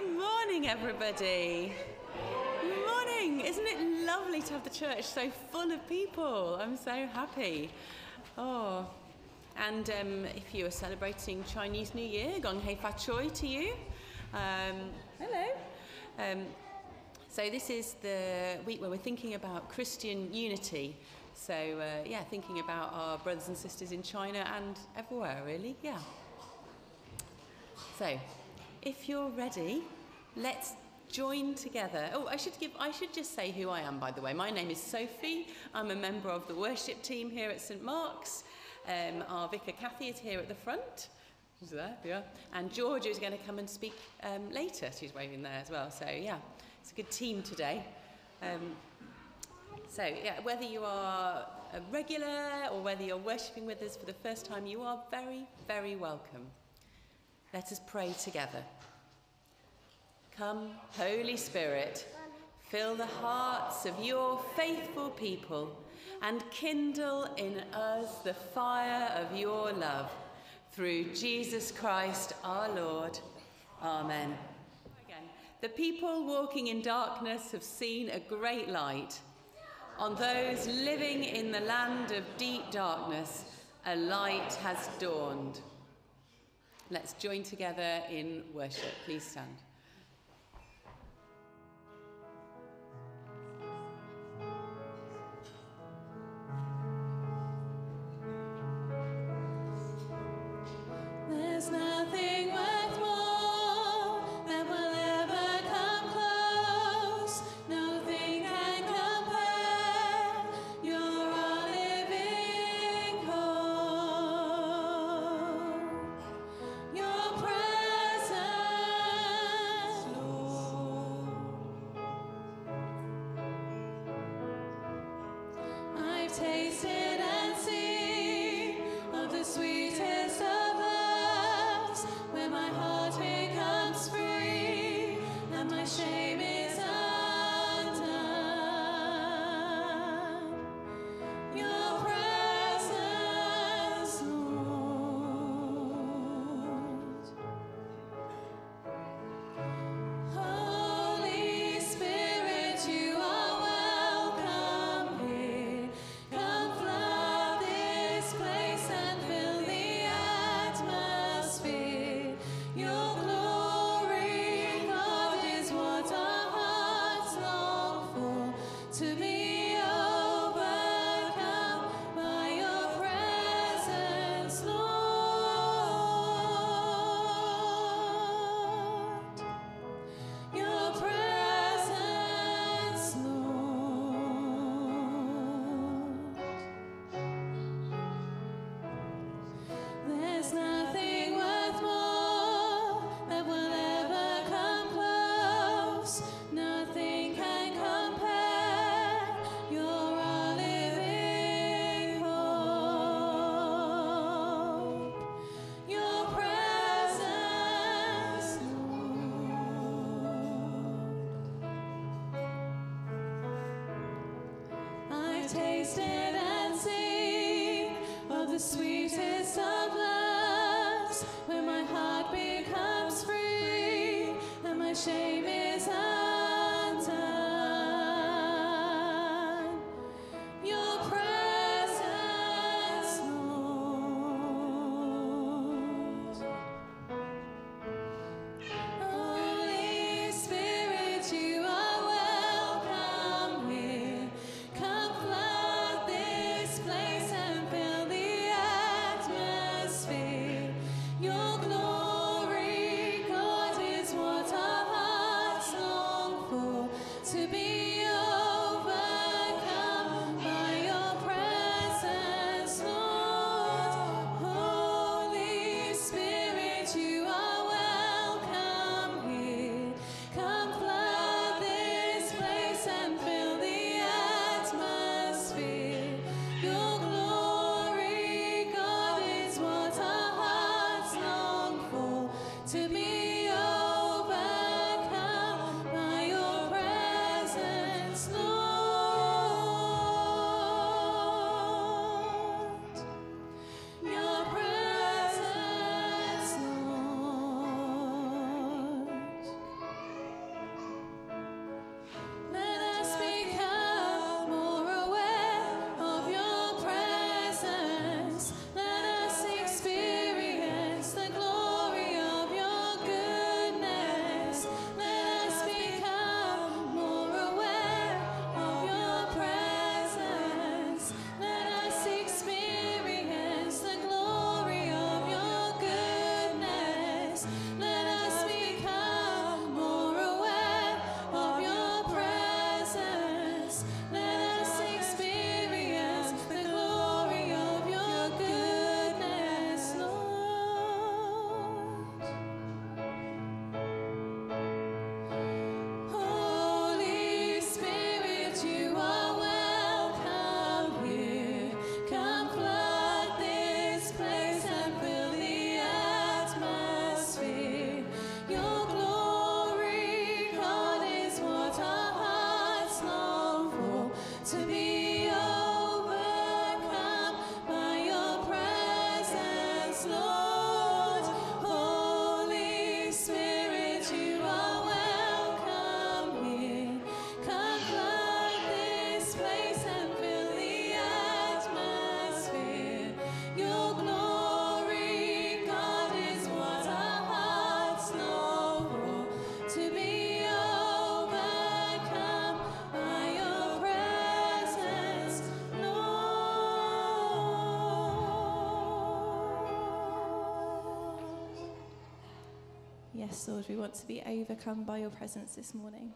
Good morning, everybody. Good morning. Isn't it lovely to have the church so full of people? I'm so happy. Oh, and um, if you are celebrating Chinese New Year, Gong Hei Fa Choi to you. Um, hello. Um, so this is the week where we're thinking about Christian unity. So uh, yeah, thinking about our brothers and sisters in China and everywhere, really. Yeah. So, if you're ready, let's join together. Oh, I should give I should just say who I am by the way. My name is Sophie. I'm a member of the worship team here at St Mark's. Um, our vicar Kathy is here at the front. She's there, yeah. And Georgia is going to come and speak um, later. She's waving there as well. So yeah, it's a good team today. Um, so yeah, whether you are a regular or whether you're worshipping with us for the first time, you are very, very welcome. Let us pray together. Come, Holy Spirit, fill the hearts of your faithful people and kindle in us the fire of your love. Through Jesus Christ our Lord. Amen. The people walking in darkness have seen a great light. On those living in the land of deep darkness, a light has dawned. Let's join together in worship. Please stand. There's nothing shame Lord, We want to be overcome by your presence this morning.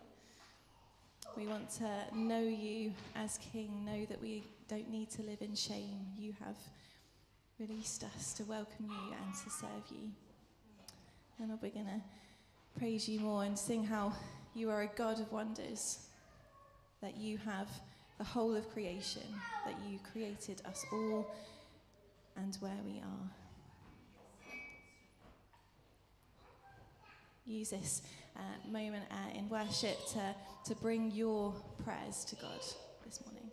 We want to know you as King, know that we don't need to live in shame. You have released us to welcome you and to serve you. And we're going to praise you more and sing how you are a God of wonders, that you have the whole of creation, that you created us all and where we are. use this uh, moment uh, in worship to, to bring your prayers to God this morning.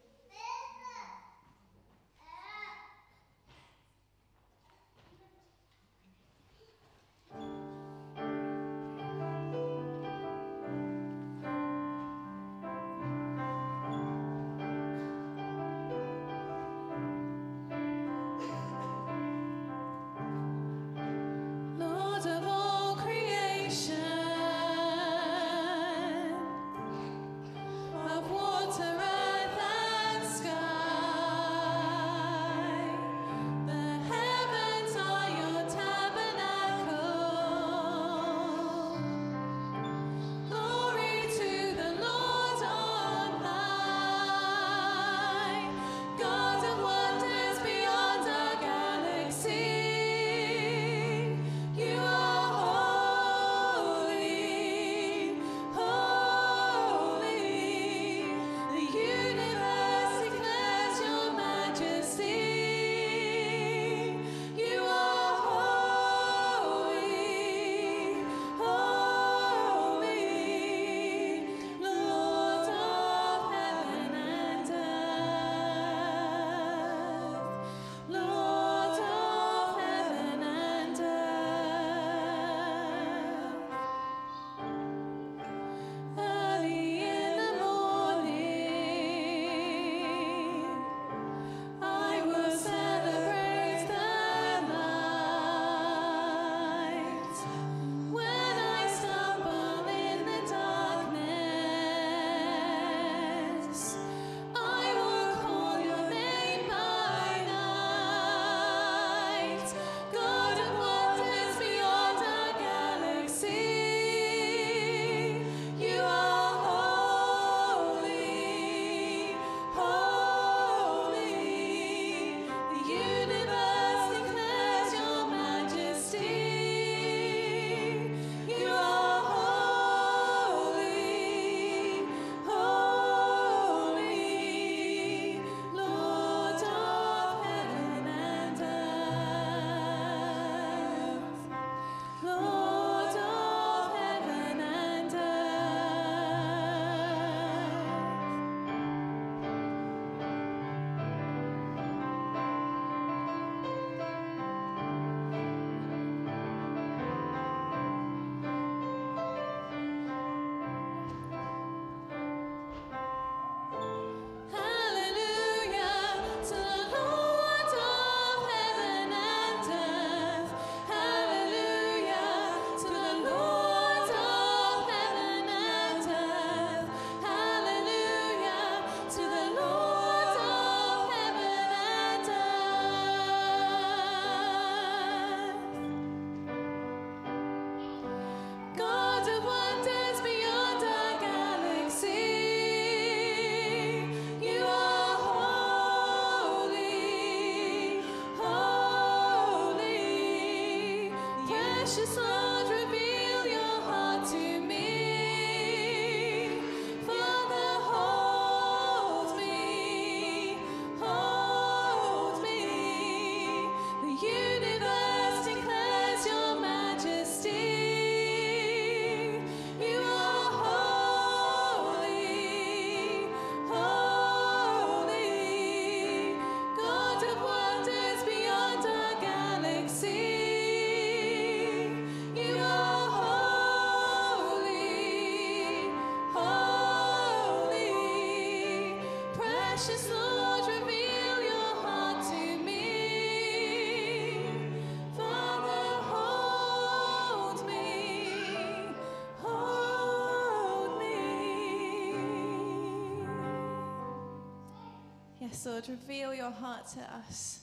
Lord, reveal your heart to us.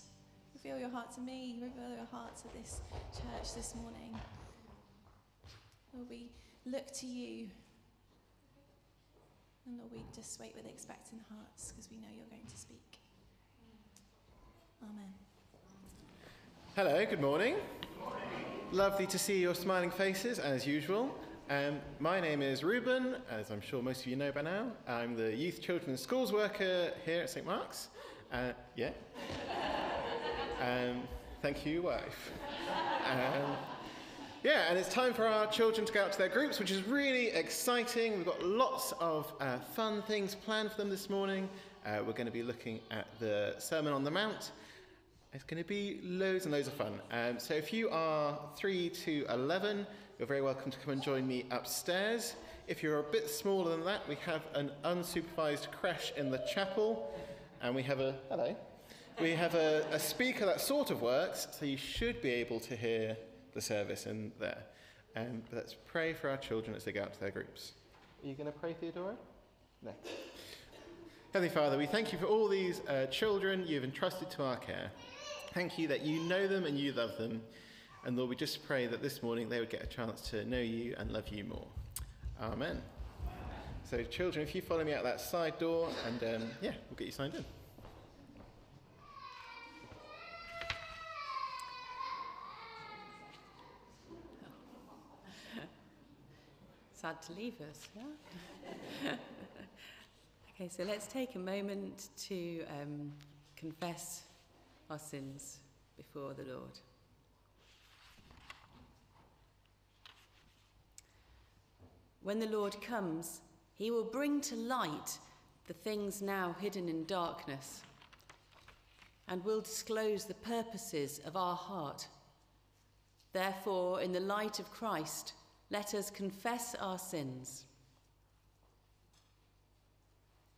Reveal your heart to me. Reveal your heart to this church this morning. Lord, we look to you. And Lord, we just wait with expectant hearts because we know you're going to speak. Amen. Hello, good morning. good morning. Lovely to see your smiling faces as usual. Um, my name is Ruben, as I'm sure most of you know by now. I'm the Youth, Children and Schools worker here at St Mark's. Uh, yeah. Um, thank you, wife. Um, yeah, and it's time for our children to go out to their groups, which is really exciting. We've got lots of uh, fun things planned for them this morning. Uh, we're going to be looking at the Sermon on the Mount. It's going to be loads and loads of fun. Um, so if you are 3 to 11, you're very welcome to come and join me upstairs. If you're a bit smaller than that, we have an unsupervised crash in the chapel, and we have a hello. We have a, a speaker that sort of works, so you should be able to hear the service in there. Um, let's pray for our children as they go out to their groups. Are you going to pray, Theodora? No. Heavenly Father, we thank you for all these uh, children you've entrusted to our care. Thank you that you know them and you love them. And Lord, we just pray that this morning they would get a chance to know you and love you more. Amen. So, children, if you follow me out that side door, and um, yeah, we'll get you signed in. Sad to leave us, yeah? okay, so let's take a moment to um, confess our sins before the Lord. When the Lord comes, he will bring to light the things now hidden in darkness and will disclose the purposes of our heart. Therefore, in the light of Christ, let us confess our sins.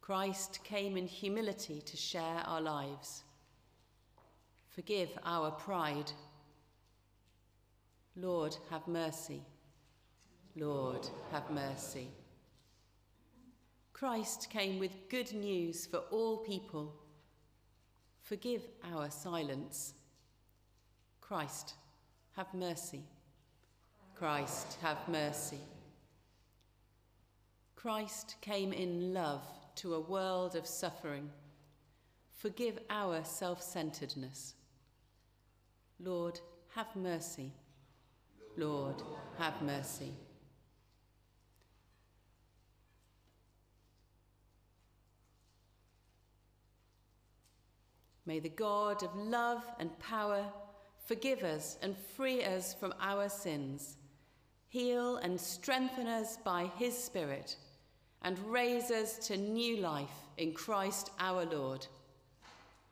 Christ came in humility to share our lives. Forgive our pride. Lord, have mercy. Lord, have mercy. Christ came with good news for all people. Forgive our silence. Christ, have mercy. Christ, have mercy. Christ came in love to a world of suffering. Forgive our self centeredness. Lord, have mercy. Lord, have mercy. May the God of love and power forgive us and free us from our sins, heal and strengthen us by his Spirit, and raise us to new life in Christ our Lord.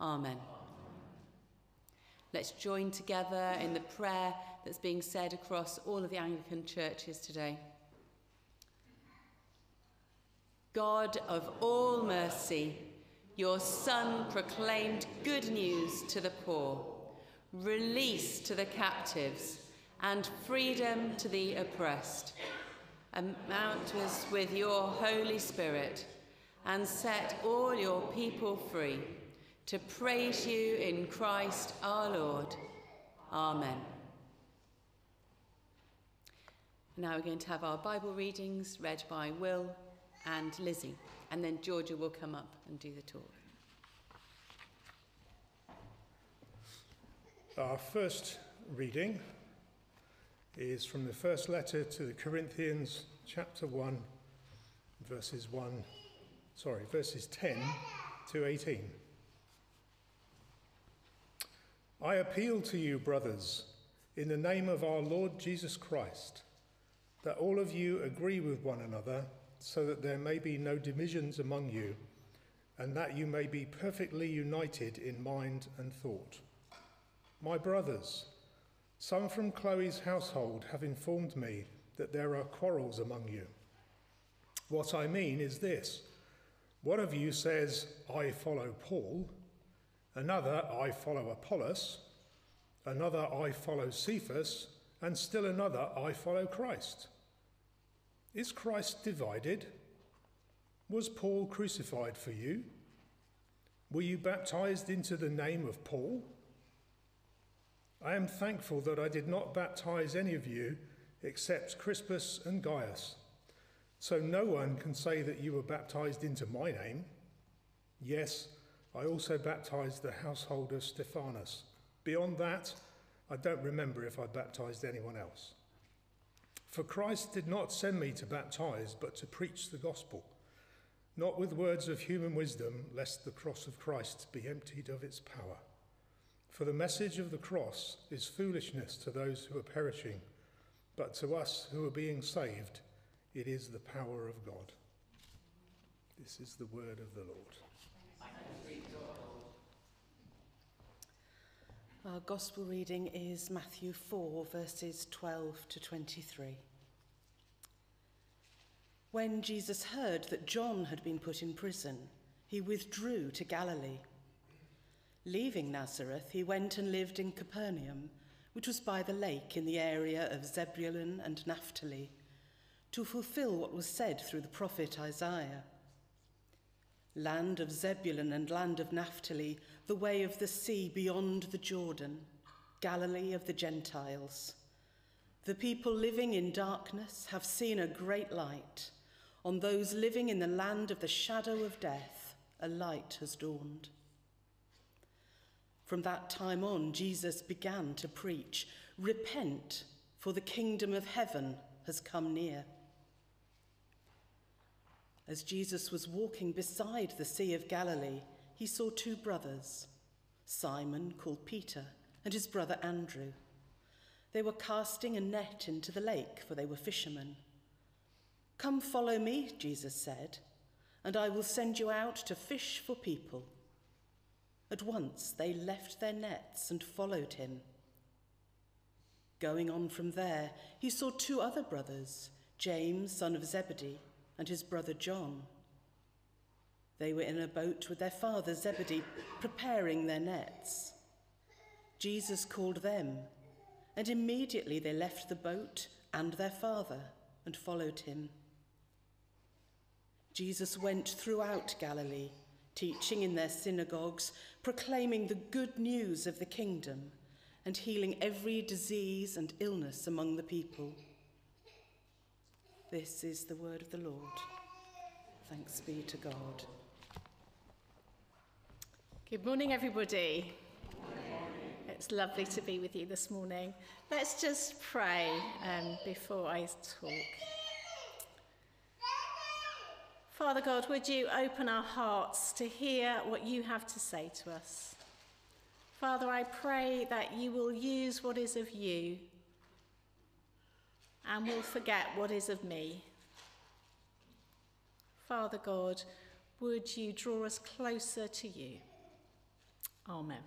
Amen. Let's join together in the prayer that's being said across all of the Anglican churches today. God of all mercy, your Son proclaimed good news to the poor, release to the captives, and freedom to the oppressed. Mount us with your Holy Spirit and set all your people free to praise you in Christ our Lord. Amen. Now we're going to have our Bible readings read by Will and Lizzie, and then Georgia will come up and do the talk. Our first reading is from the first letter to the Corinthians, chapter 1, verses 1, sorry, verses 10 to 18. I appeal to you, brothers, in the name of our Lord Jesus Christ, that all of you agree with one another, so that there may be no divisions among you, and that you may be perfectly united in mind and thought. My brothers, some from Chloe's household have informed me that there are quarrels among you. What I mean is this one of you says, I follow Paul Another, I follow Apollos. Another, I follow Cephas. And still another, I follow Christ. Is Christ divided? Was Paul crucified for you? Were you baptized into the name of Paul? I am thankful that I did not baptize any of you except Crispus and Gaius. So no one can say that you were baptized into my name. Yes, I also baptized the household of Stephanas. Beyond that, I don't remember if I baptized anyone else. For Christ did not send me to baptize, but to preach the gospel, not with words of human wisdom, lest the cross of Christ be emptied of its power. For the message of the cross is foolishness to those who are perishing, but to us who are being saved, it is the power of God. This is the word of the Lord. Our gospel reading is Matthew 4, verses 12 to 23. When Jesus heard that John had been put in prison, he withdrew to Galilee. Leaving Nazareth, he went and lived in Capernaum, which was by the lake in the area of Zebulun and Naphtali, to fulfill what was said through the prophet Isaiah. Land of Zebulun and land of Naphtali, the way of the sea beyond the Jordan, Galilee of the Gentiles. The people living in darkness have seen a great light. On those living in the land of the shadow of death, a light has dawned. From that time on, Jesus began to preach Repent, for the kingdom of heaven has come near. As Jesus was walking beside the Sea of Galilee, he saw two brothers, Simon, called Peter, and his brother Andrew. They were casting a net into the lake, for they were fishermen. Come follow me, Jesus said, and I will send you out to fish for people. At once they left their nets and followed him. Going on from there, he saw two other brothers, James, son of Zebedee, and his brother John. They were in a boat with their father Zebedee, preparing their nets. Jesus called them, and immediately they left the boat and their father and followed him. Jesus went throughout Galilee, teaching in their synagogues, proclaiming the good news of the kingdom, and healing every disease and illness among the people. This is the word of the Lord. Thanks be to God. Good morning, everybody. It's lovely to be with you this morning. Let's just pray um, before I talk. Father God, would you open our hearts to hear what you have to say to us? Father, I pray that you will use what is of you and will forget what is of me. Father God, would you draw us closer to you? Amen.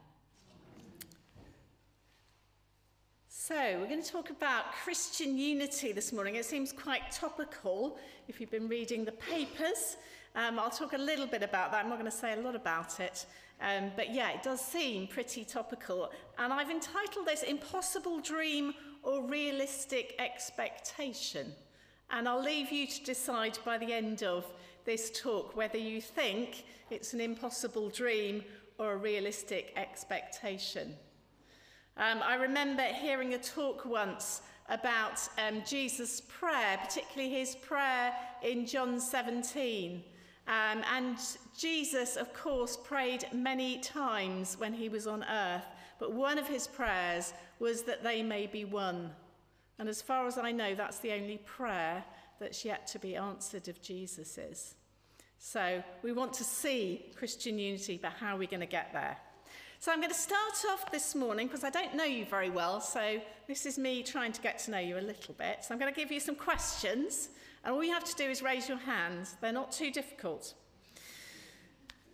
So, we're going to talk about Christian unity this morning. It seems quite topical if you've been reading the papers. Um, I'll talk a little bit about that. I'm not going to say a lot about it. Um, but yeah, it does seem pretty topical. And I've entitled this Impossible Dream or Realistic Expectation. And I'll leave you to decide by the end of this talk whether you think it's an impossible dream or a realistic expectation. Um, I remember hearing a talk once about um, Jesus' prayer, particularly his prayer in John 17. Um, and Jesus, of course, prayed many times when he was on earth, but one of his prayers was that they may be one. And as far as I know, that's the only prayer that's yet to be answered of Jesus's. So we want to see Christian unity, but how are we going to get there? So I'm going to start off this morning because I don't know you very well. So this is me trying to get to know you a little bit. So I'm going to give you some questions. And all you have to do is raise your hand. They're not too difficult.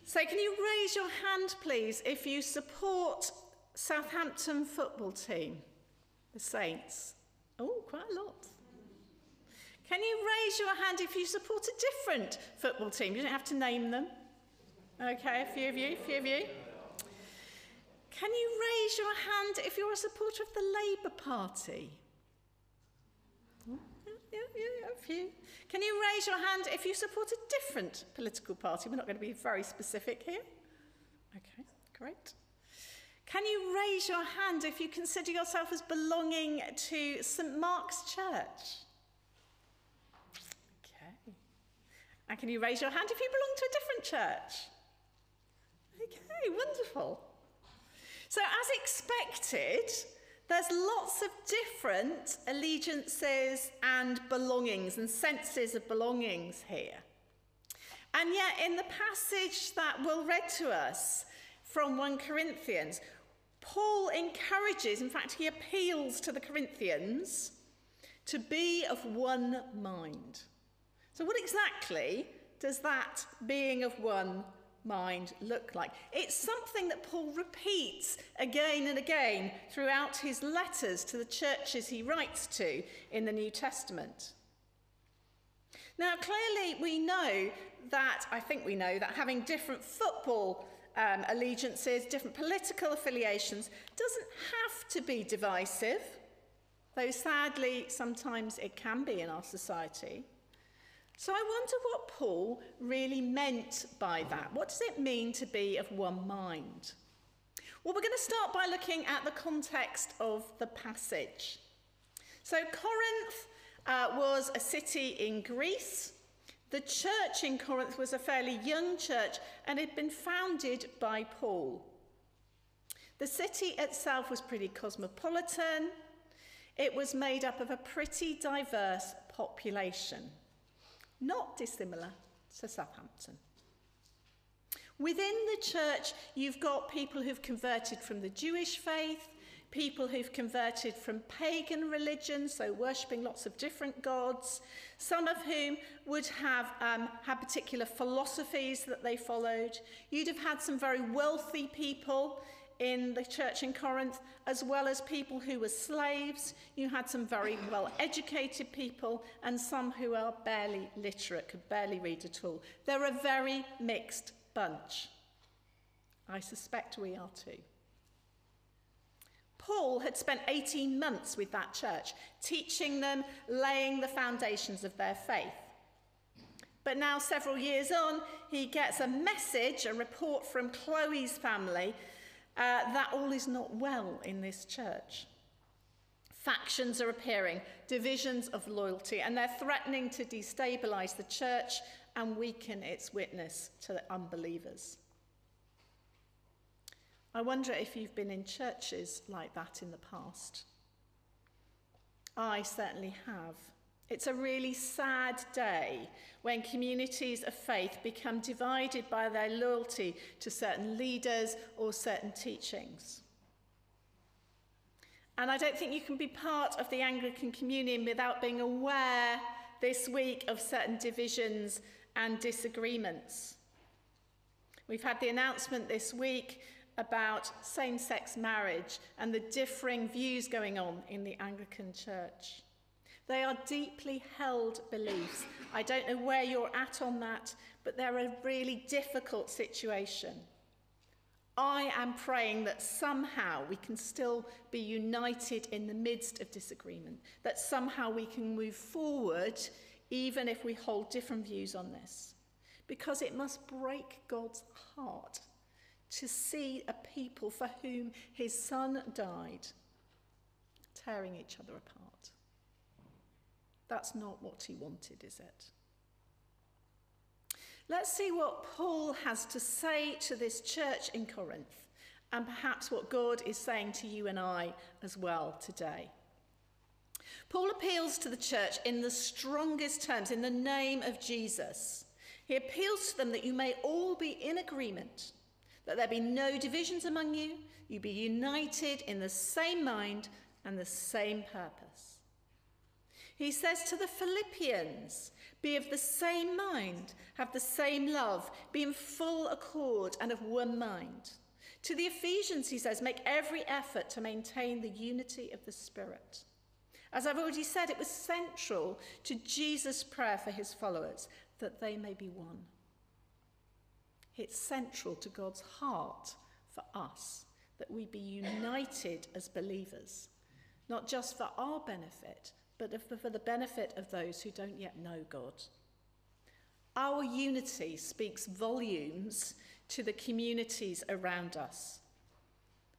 So can you raise your hand, please, if you support Southampton football team, the Saints? Oh, quite a lot. Can you raise your hand if you support a different football team? You don't have to name them. Okay, a few of you, a few of you. Can you raise your hand if you're a supporter of the Labour Party? Oh, yeah, yeah, yeah, a few. Can you raise your hand if you support a different political party? We're not going to be very specific here. Okay, great. Can you raise your hand if you consider yourself as belonging to St Mark's Church? Okay. And can you raise your hand if you belong to a different church? Okay, wonderful. So, as expected, there's lots of different allegiances and belongings and senses of belongings here. And yet, in the passage that Will read to us from 1 Corinthians, Paul encourages, in fact, he appeals to the Corinthians to be of one mind. So, what exactly does that being of one mind look like? It's something that Paul repeats again and again throughout his letters to the churches he writes to in the New Testament. Now, clearly, we know that, I think we know, that having different football um, allegiances, different political affiliations, doesn't have to be divisive, though sadly, sometimes it can be in our society. So I wonder what Paul really meant by that. What does it mean to be of one mind? Well, we're going to start by looking at the context of the passage. So, Corinth uh, was a city in Greece. The church in Corinth was a fairly young church and had been founded by Paul. The city itself was pretty cosmopolitan. It was made up of a pretty diverse population, not dissimilar to Southampton. Within the church, you've got people who've converted from the Jewish faith, people who've converted from pagan religion, so worshipping lots of different gods, some of whom would have um, had particular philosophies that they followed. You'd have had some very wealthy people in the church in Corinth, as well as people who were slaves. You had some very well educated people and some who are barely literate, could barely read at all. They're a very mixed bunch. I suspect we are too. Paul had spent 18 months with that church, teaching them, laying the foundations of their faith. But now, several years on, he gets a message, a report from Chloe's family uh, that all is not well in this church. Factions are appearing, divisions of loyalty, and they're threatening to destabilize the church and weaken its witness to the unbelievers. I wonder if you've been in churches like that in the past. I certainly have. It's a really sad day when communities of faith become divided by their loyalty to certain leaders or certain teachings. And I don't think you can be part of the Anglican Communion without being aware this week of certain divisions and disagreements. We've had the announcement this week about same sex marriage and the differing views going on in the Anglican Church. They are deeply held beliefs. I don't know where you're at on that, but they're a really difficult situation. I am praying that somehow we can still be united in the midst of disagreement, that somehow we can move forward even if we hold different views on this. Because it must break God's heart to see a people for whom his son died tearing each other apart. That's not what he wanted, is it? Let's see what Paul has to say to this church in Corinth, and perhaps what God is saying to you and I as well today. Paul appeals to the church in the strongest terms, in the name of Jesus. He appeals to them that you may all be in agreement, that there be no divisions among you, you be united in the same mind and the same purpose. He says to the Philippians, Be of the same mind, have the same love, be in full accord and of one mind. To the Ephesians, he says, Make every effort to maintain the unity of the Spirit. As I've already said, it was central to Jesus' prayer for his followers that they may be one. It's central to God's heart for us that we be united as believers, not just for our benefit, but for the benefit of those who don't yet know God. Our unity speaks volumes to the communities around us.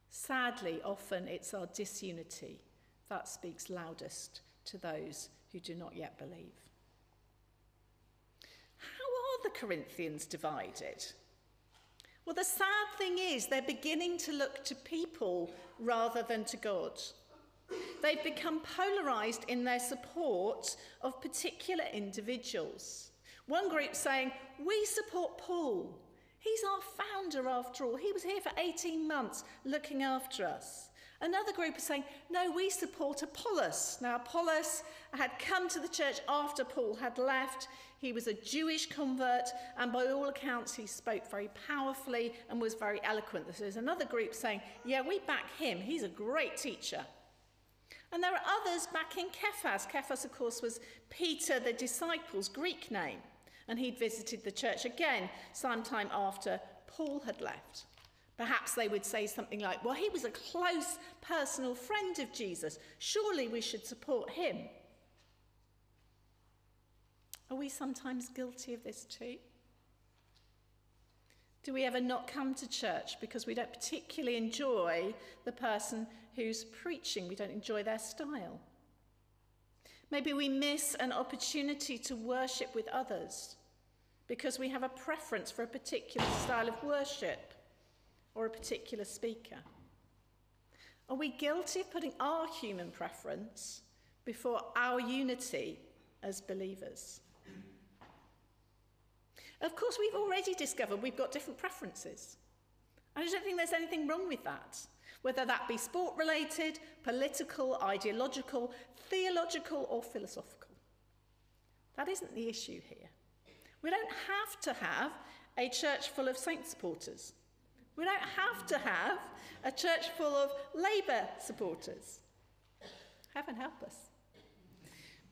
Sadly, often it's our disunity that speaks loudest to those who do not yet believe. How are the Corinthians divided? Well, the sad thing is they're beginning to look to people rather than to God. They've become polarized in their support of particular individuals. One group saying, We support Paul. He's our founder after all. He was here for 18 months looking after us. Another group is saying, no, we support Apollos. Now, Apollos had come to the church after Paul had left. He was a Jewish convert, and by all accounts, he spoke very powerfully and was very eloquent. So There's another group saying, yeah, we back him. He's a great teacher. And there are others backing Cephas. Cephas, of course, was Peter the disciple's Greek name, and he'd visited the church again sometime after Paul had left. Perhaps they would say something like, Well, he was a close personal friend of Jesus. Surely we should support him. Are we sometimes guilty of this too? Do we ever not come to church because we don't particularly enjoy the person who's preaching? We don't enjoy their style. Maybe we miss an opportunity to worship with others because we have a preference for a particular style of worship or a particular speaker? Are we guilty of putting our human preference before our unity as believers? Of course, we've already discovered we've got different preferences. And I don't think there's anything wrong with that, whether that be sport related, political, ideological, theological, or philosophical. That isn't the issue here. We don't have to have a church full of saint supporters. We don't have to have a church full of Labour supporters. Heaven help us.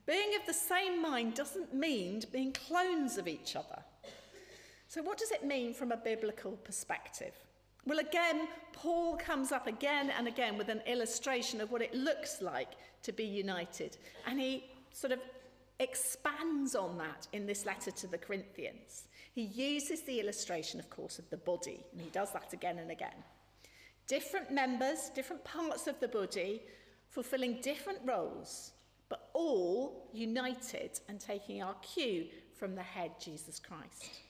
Being of the same mind doesn't mean being clones of each other. So, what does it mean from a biblical perspective? Well, again, Paul comes up again and again with an illustration of what it looks like to be united. And he sort of expands on that in this letter to the Corinthians. He uses the illustration, of course, of the body, and he does that again and again. Different members, different parts of the body, fulfilling different roles, but all united and taking our cue from the head, Jesus Christ.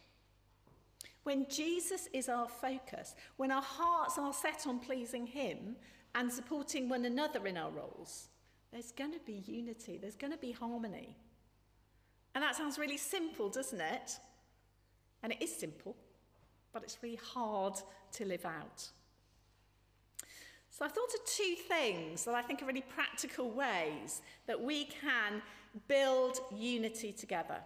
When Jesus is our focus, when our hearts are set on pleasing Him and supporting one another in our roles, there's going to be unity, there's going to be harmony. And that sounds really simple, doesn't it? And it is simple, but it's really hard to live out. So I thought of two things that I think are really practical ways that we can build unity together.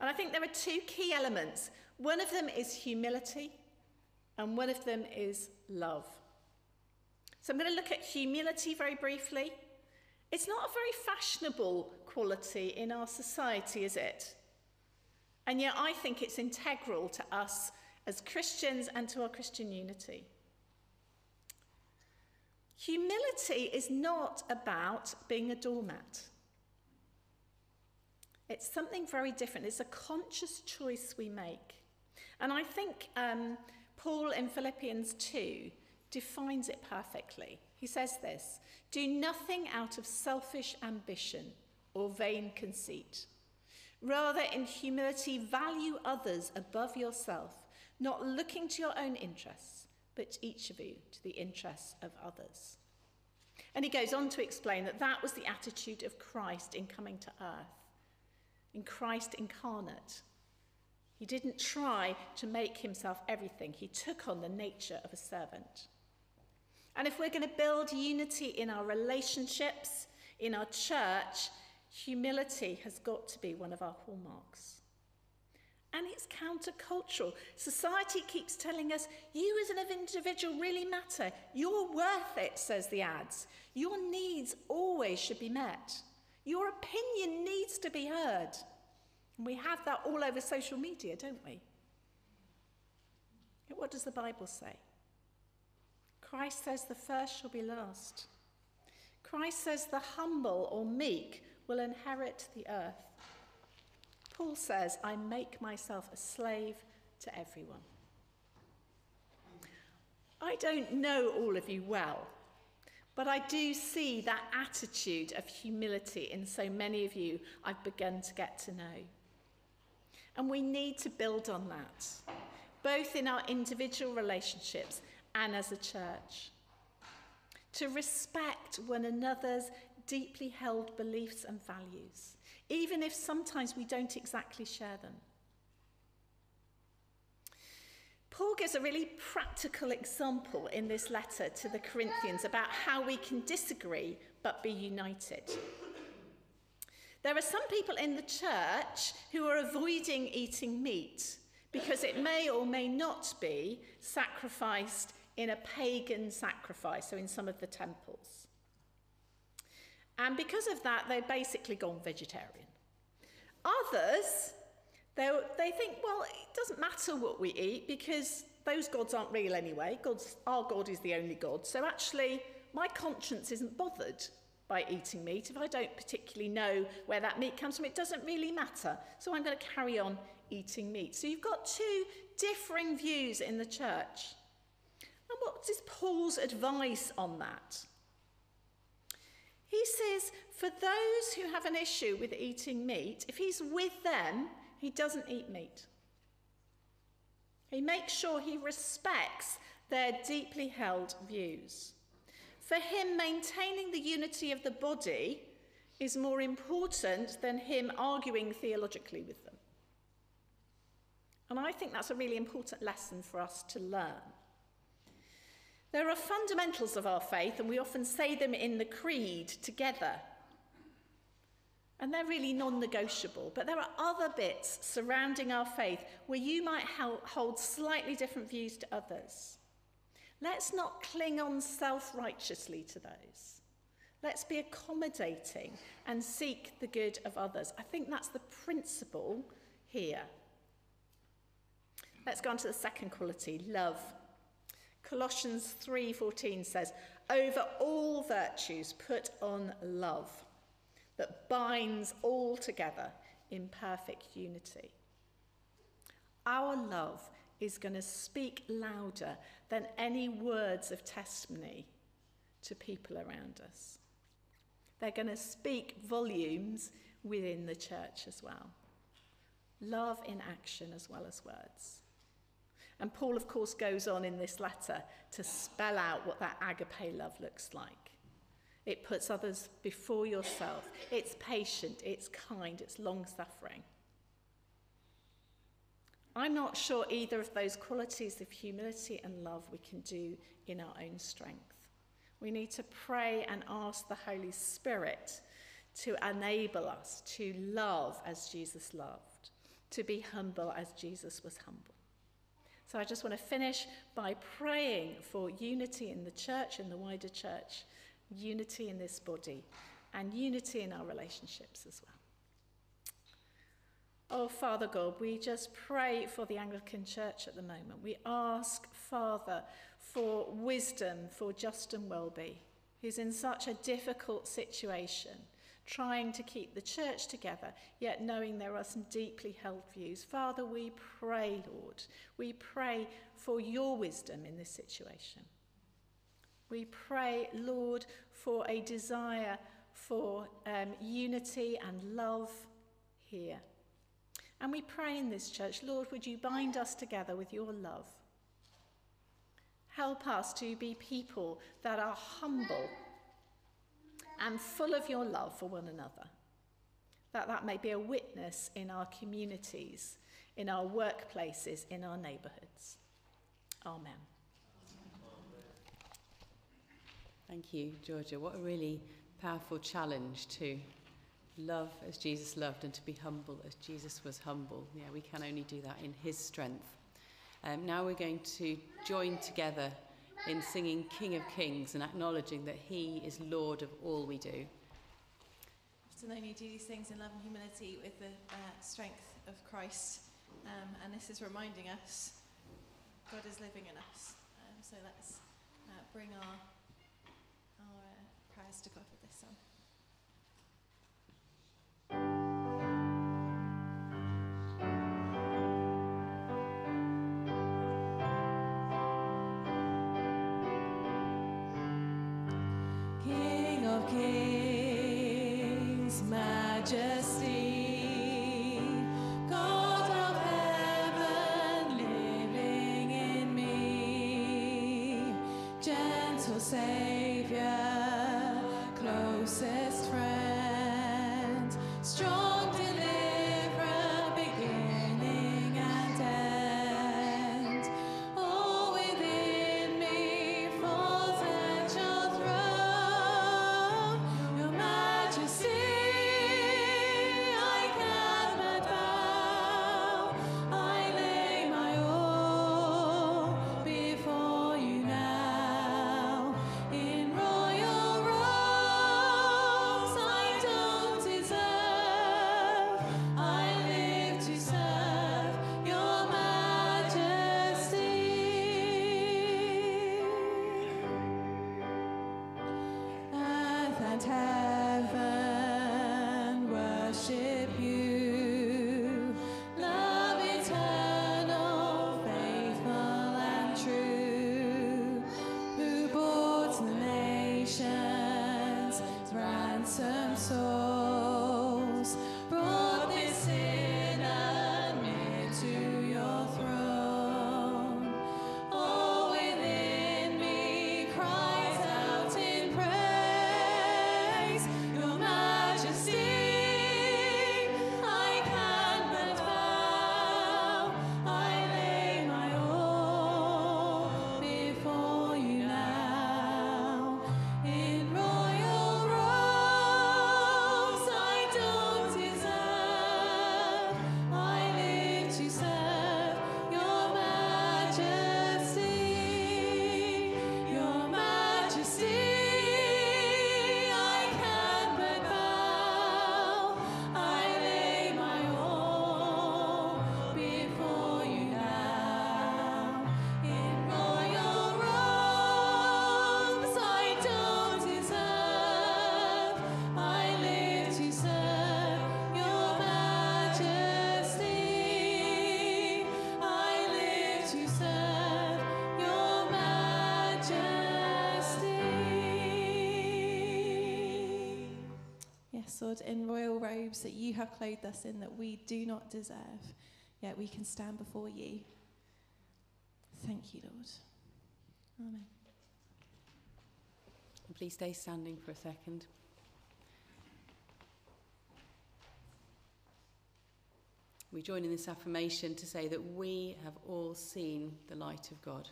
And I think there are two key elements. One of them is humility, and one of them is love. So I'm going to look at humility very briefly. It's not a very fashionable quality in our society, is it? And yet, I think it's integral to us as Christians and to our Christian unity. Humility is not about being a doormat. It's something very different. It's a conscious choice we make. And I think um, Paul in Philippians 2 defines it perfectly. He says this Do nothing out of selfish ambition or vain conceit. Rather, in humility, value others above yourself, not looking to your own interests, but each of you to the interests of others. And he goes on to explain that that was the attitude of Christ in coming to earth, in Christ incarnate. He didn't try to make himself everything, he took on the nature of a servant. And if we're going to build unity in our relationships, in our church, Humility has got to be one of our hallmarks. And it's countercultural. Society keeps telling us, you as an individual really matter. You're worth it, says the ads. Your needs always should be met. Your opinion needs to be heard. We have that all over social media, don't we? What does the Bible say? Christ says the first shall be last. Christ says the humble or meek will inherit the earth. Paul says, I make myself a slave to everyone. I don't know all of you well, but I do see that attitude of humility in so many of you I've begun to get to know. And we need to build on that, both in our individual relationships and as a church. To respect one another's deeply held beliefs and values, even if sometimes we don't exactly share them. Paul gives a really practical example in this letter to the Corinthians about how we can disagree but be united. There are some people in the church who are avoiding eating meat because it may or may not be sacrificed in a pagan sacrifice, so in some of the temples. And because of that, they've basically gone vegetarian. Others they, they think, well, it doesn't matter what we eat because those gods aren't real anyway. God's, our God is the only God. So actually, my conscience isn't bothered by eating meat. If I don't particularly know where that meat comes from, it doesn't really matter. So I'm going to carry on eating meat. So you've got two differing views in the church. And what is Paul's advice on that? He says, for those who have an issue with eating meat, if he's with them, he doesn't eat meat. He makes sure he respects their deeply held views. For him, maintaining the unity of the body is more important than him arguing theologically with them. And I think that's a really important lesson for us to learn. There are fundamentals of our faith, and we often say them in the creed together. And they're really non negotiable. But there are other bits surrounding our faith where you might hold slightly different views to others. Let's not cling on self righteously to those. Let's be accommodating and seek the good of others. I think that's the principle here. Let's go on to the second quality, love. Colossians 3:14 says, "Over all virtues put on love, that binds all together in perfect unity. Our love is going to speak louder than any words of testimony to people around us. They're going to speak volumes within the church as well. Love in action as well as words. And Paul, of course, goes on in this letter to spell out what that agape love looks like. It puts others before yourself. It's patient, it's kind, it's long suffering. I'm not sure either of those qualities of humility and love we can do in our own strength. We need to pray and ask the Holy Spirit to enable us to love as Jesus loved, to be humble as Jesus was humble. So I just want to finish by praying for unity in the church, in the wider church, unity in this body, and unity in our relationships as well. Oh, Father God, we just pray for the Anglican Church at the moment. We ask, Father, for wisdom for Justin Welby, who's in such a difficult situation, trying to keep the church together, yet knowing there are some deeply held views. Father, we pray, Lord, we pray for your wisdom in this situation. We pray, Lord, for a desire for um, unity and love here. And we pray in this church, Lord, would you bind us together with your love? Help us to be people that are humble and full of your love for one another. That that may be a witness in our communities, in our workplaces, in our neighbourhoods. Amen. Thank you, Georgia. What a really powerful challenge to love as Jesus loved and to be humble as Jesus was humble. Yeah, we can only do that in his strength. Um, now we're going to join together in singing King of Kings and acknowledging that he is Lord of all we do. Know you do these things in love and humility with the uh, strength of Christ. Um, and this is reminding us God is living in us. Um, so let's uh, bring our prayers to God In royal robes that you have clothed us in that we do not deserve, yet we can stand before you. Thank you, Lord. Amen. Please stay standing for a second. We join in this affirmation to say that we have all seen the light of God.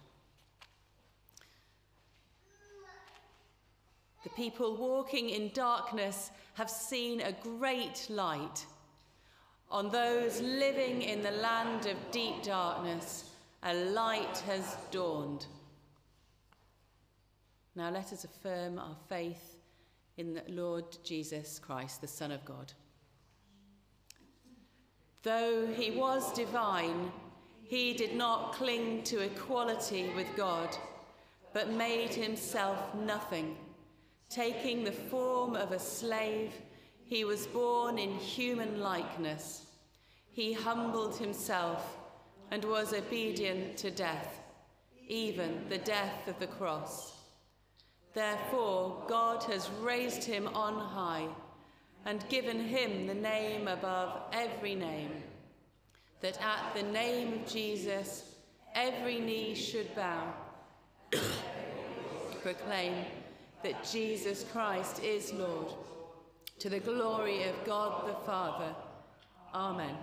The people walking in darkness have seen a great light. On those living in the land of deep darkness, a light has dawned. Now let us affirm our faith in the Lord Jesus Christ, the Son of God. Though he was divine, he did not cling to equality with God, but made himself nothing. Taking the form of a slave, he was born in human likeness. He humbled himself and was obedient to death, even the death of the cross. Therefore, God has raised him on high and given him the name above every name, that at the name of Jesus every knee should bow, proclaim that Jesus Christ is Lord, to the glory of God the Father. Amen.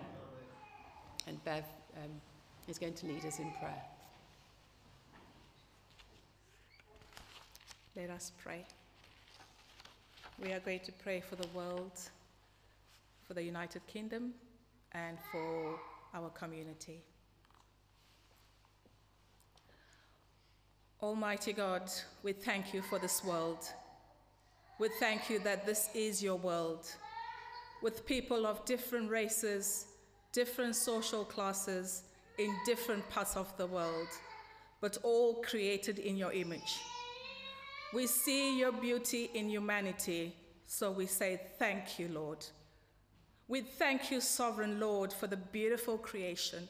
And Bev um, is going to lead us in prayer. Let us pray. We are going to pray for the world, for the United Kingdom, and for our community. Almighty God, we thank you for this world. We thank you that this is your world, with people of different races, different social classes, in different parts of the world, but all created in your image. We see your beauty in humanity, so we say thank you, Lord. We thank you, Sovereign Lord, for the beautiful creation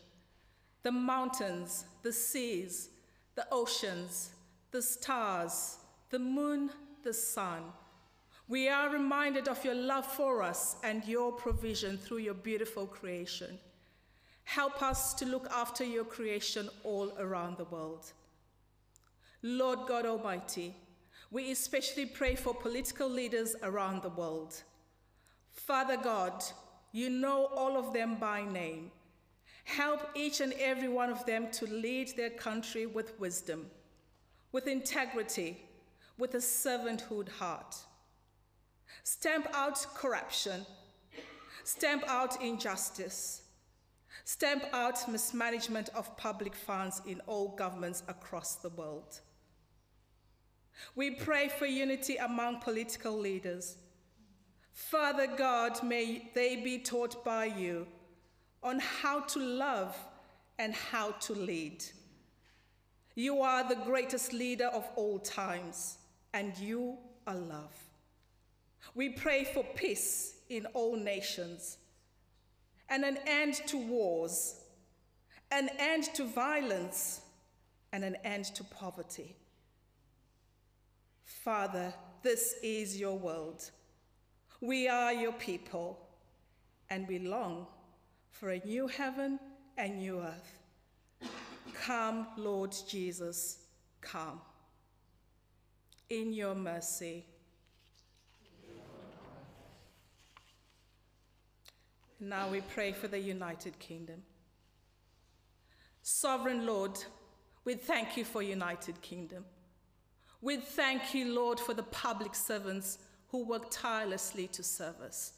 the mountains, the seas, the oceans, the stars, the moon, the sun. We are reminded of your love for us and your provision through your beautiful creation. Help us to look after your creation all around the world. Lord God Almighty, We especially pray for political leaders around the world. Father God, you know all of them by name. Help each and every one of them to lead their country with wisdom, with integrity, with a servanthood heart. Stamp out corruption, stamp out injustice, stamp out mismanagement of public funds in all governments across the world. We pray for unity among political leaders. Father God, may they be taught by you on how to love and how to lead. You are the greatest leader of all times, and you are love. We pray for peace in all nations and an end to wars, an end to violence, and an end to poverty. Father, this is your world. We are your people, and we long for a new heaven and new earth. Come, Lord Jesus, come. In your mercy. Now we pray for the United Kingdom. Sovereign Lord, we thank you for United Kingdom. We thank you, Lord, for the public servants who work tirelessly to serve us.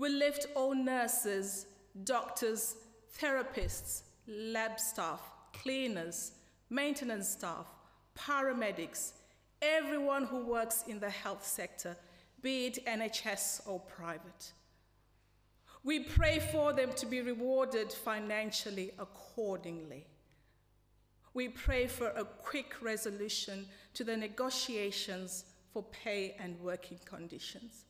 We lift all nurses, doctors, therapists, lab staff, cleaners, maintenance staff, paramedics, everyone who works in the health sector, be it NHS or private. We pray for them to be rewarded financially accordingly. We pray for a quick resolution to the negotiations for pay and working conditions.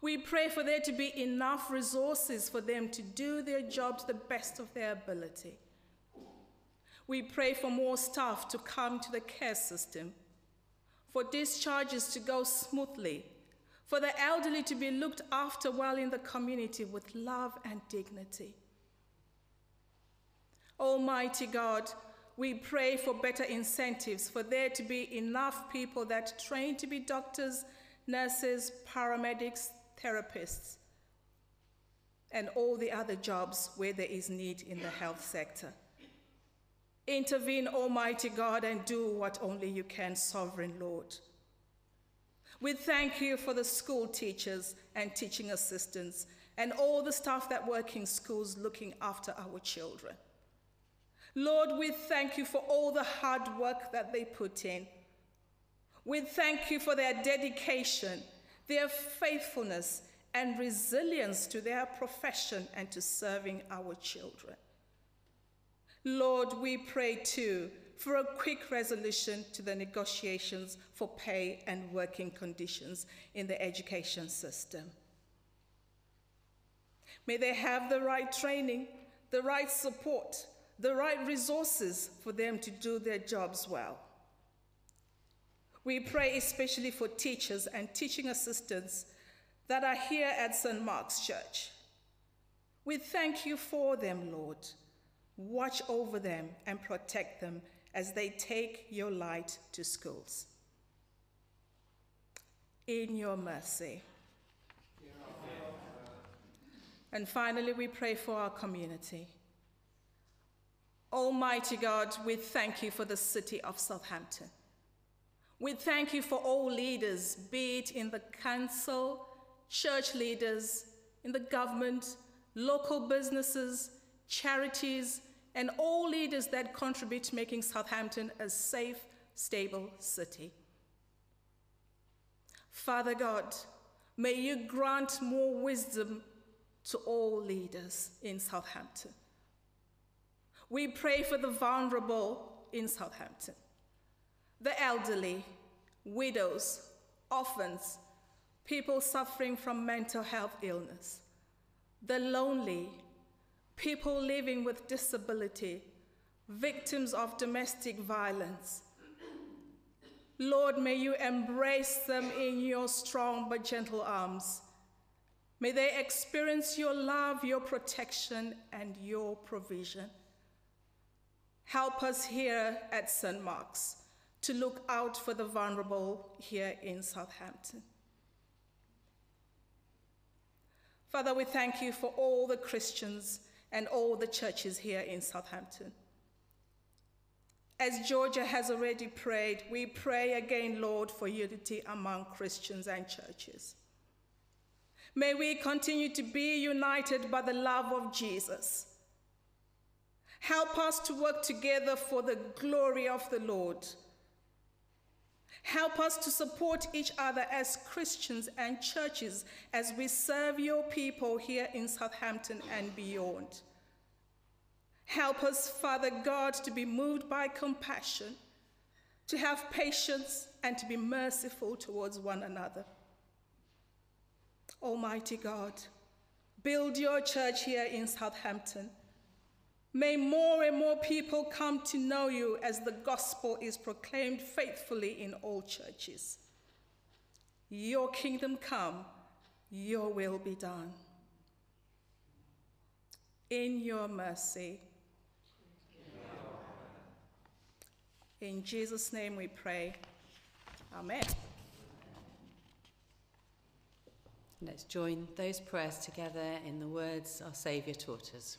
We pray for there to be enough resources for them to do their job to the best of their ability. We pray for more staff to come to the care system, for discharges to go smoothly, for the elderly to be looked after well in the community with love and dignity. Almighty God, we pray for better incentives, for there to be enough people that train to be doctors, nurses, paramedics, therapists, and all the other jobs where there is need in the health sector. Intervene, Almighty God, and do what only you can, Sovereign Lord. We thank you for the school teachers and teaching assistants and all the staff that work in schools looking after our children. Lord, we thank you for all the hard work that they put in. We thank you for their dedication, their faithfulness, and resilience to their profession and to serving our children. Lord, we pray too for a quick resolution to the negotiations for pay and working conditions in the education system. May they have the right training, the right support, the right resources for them to do their jobs well. We pray especially for teachers and teaching assistants that are here at St. Mark's Church. We thank you for them, Lord. Watch over them and protect them as they take your light to schools. In your mercy. And finally, we pray for our community. Almighty God, we thank you for the city of Southampton. We thank you for all leaders, be it in the council, church leaders, in the government, local businesses, charities, and all leaders that contribute to making Southampton a safe, stable city. Father God, may you grant more wisdom to all leaders in Southampton. We pray for the vulnerable in Southampton, the elderly, widows, orphans, people suffering from mental health illness, the lonely, people living with disability, victims of domestic violence. Lord, may you embrace them in your strong but gentle arms. May they experience your love, your protection, and your provision. Help us here at St. Mark's to look out for the vulnerable here in Southampton. Father, we thank you for all the Christians and all the churches here in Southampton. As Georgia has already prayed, we pray again, Lord, for unity among Christians and churches. May we continue to be united by the love of Jesus. Help us to work together for the glory of the Lord. Help us to support each other as Christians and churches as we serve your people here in Southampton and beyond. Help us, Father God, to be moved by compassion, to have patience, and to be merciful towards one another. Almighty God, build your church here in Southampton. May more and more people come to know you as the gospel is proclaimed faithfully in all churches. Your kingdom come, your will be done. In your mercy, In Jesus' name we pray. Amen. Let's join those prayers together in the words our Saviour taught us.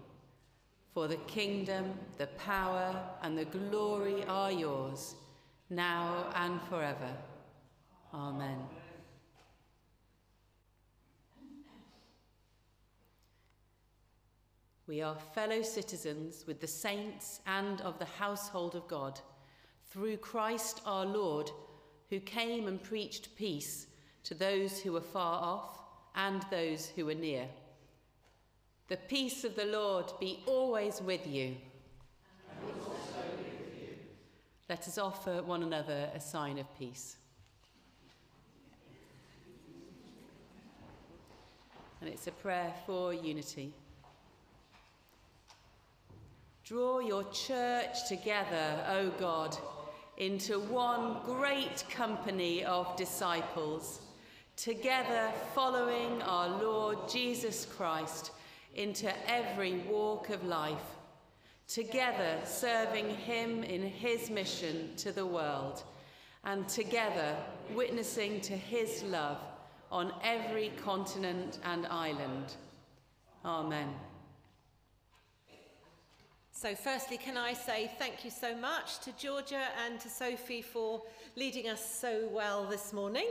For the kingdom, the power, and the glory are yours, now and forever. Amen. We are fellow citizens with the saints and of the household of God, through Christ our Lord, who came and preached peace to those who were far off and those who were near. The peace of the Lord be always with you. Let us offer one another a sign of peace. And it's a prayer for unity. Draw your church together, O God, into one great company of disciples, together following our Lord Jesus Christ into every walk of life, together serving him in his mission to the world, and together witnessing to his love on every continent and island. Amen. So, firstly, can I say thank you so much to Georgia and to Sophie for leading us so well this morning.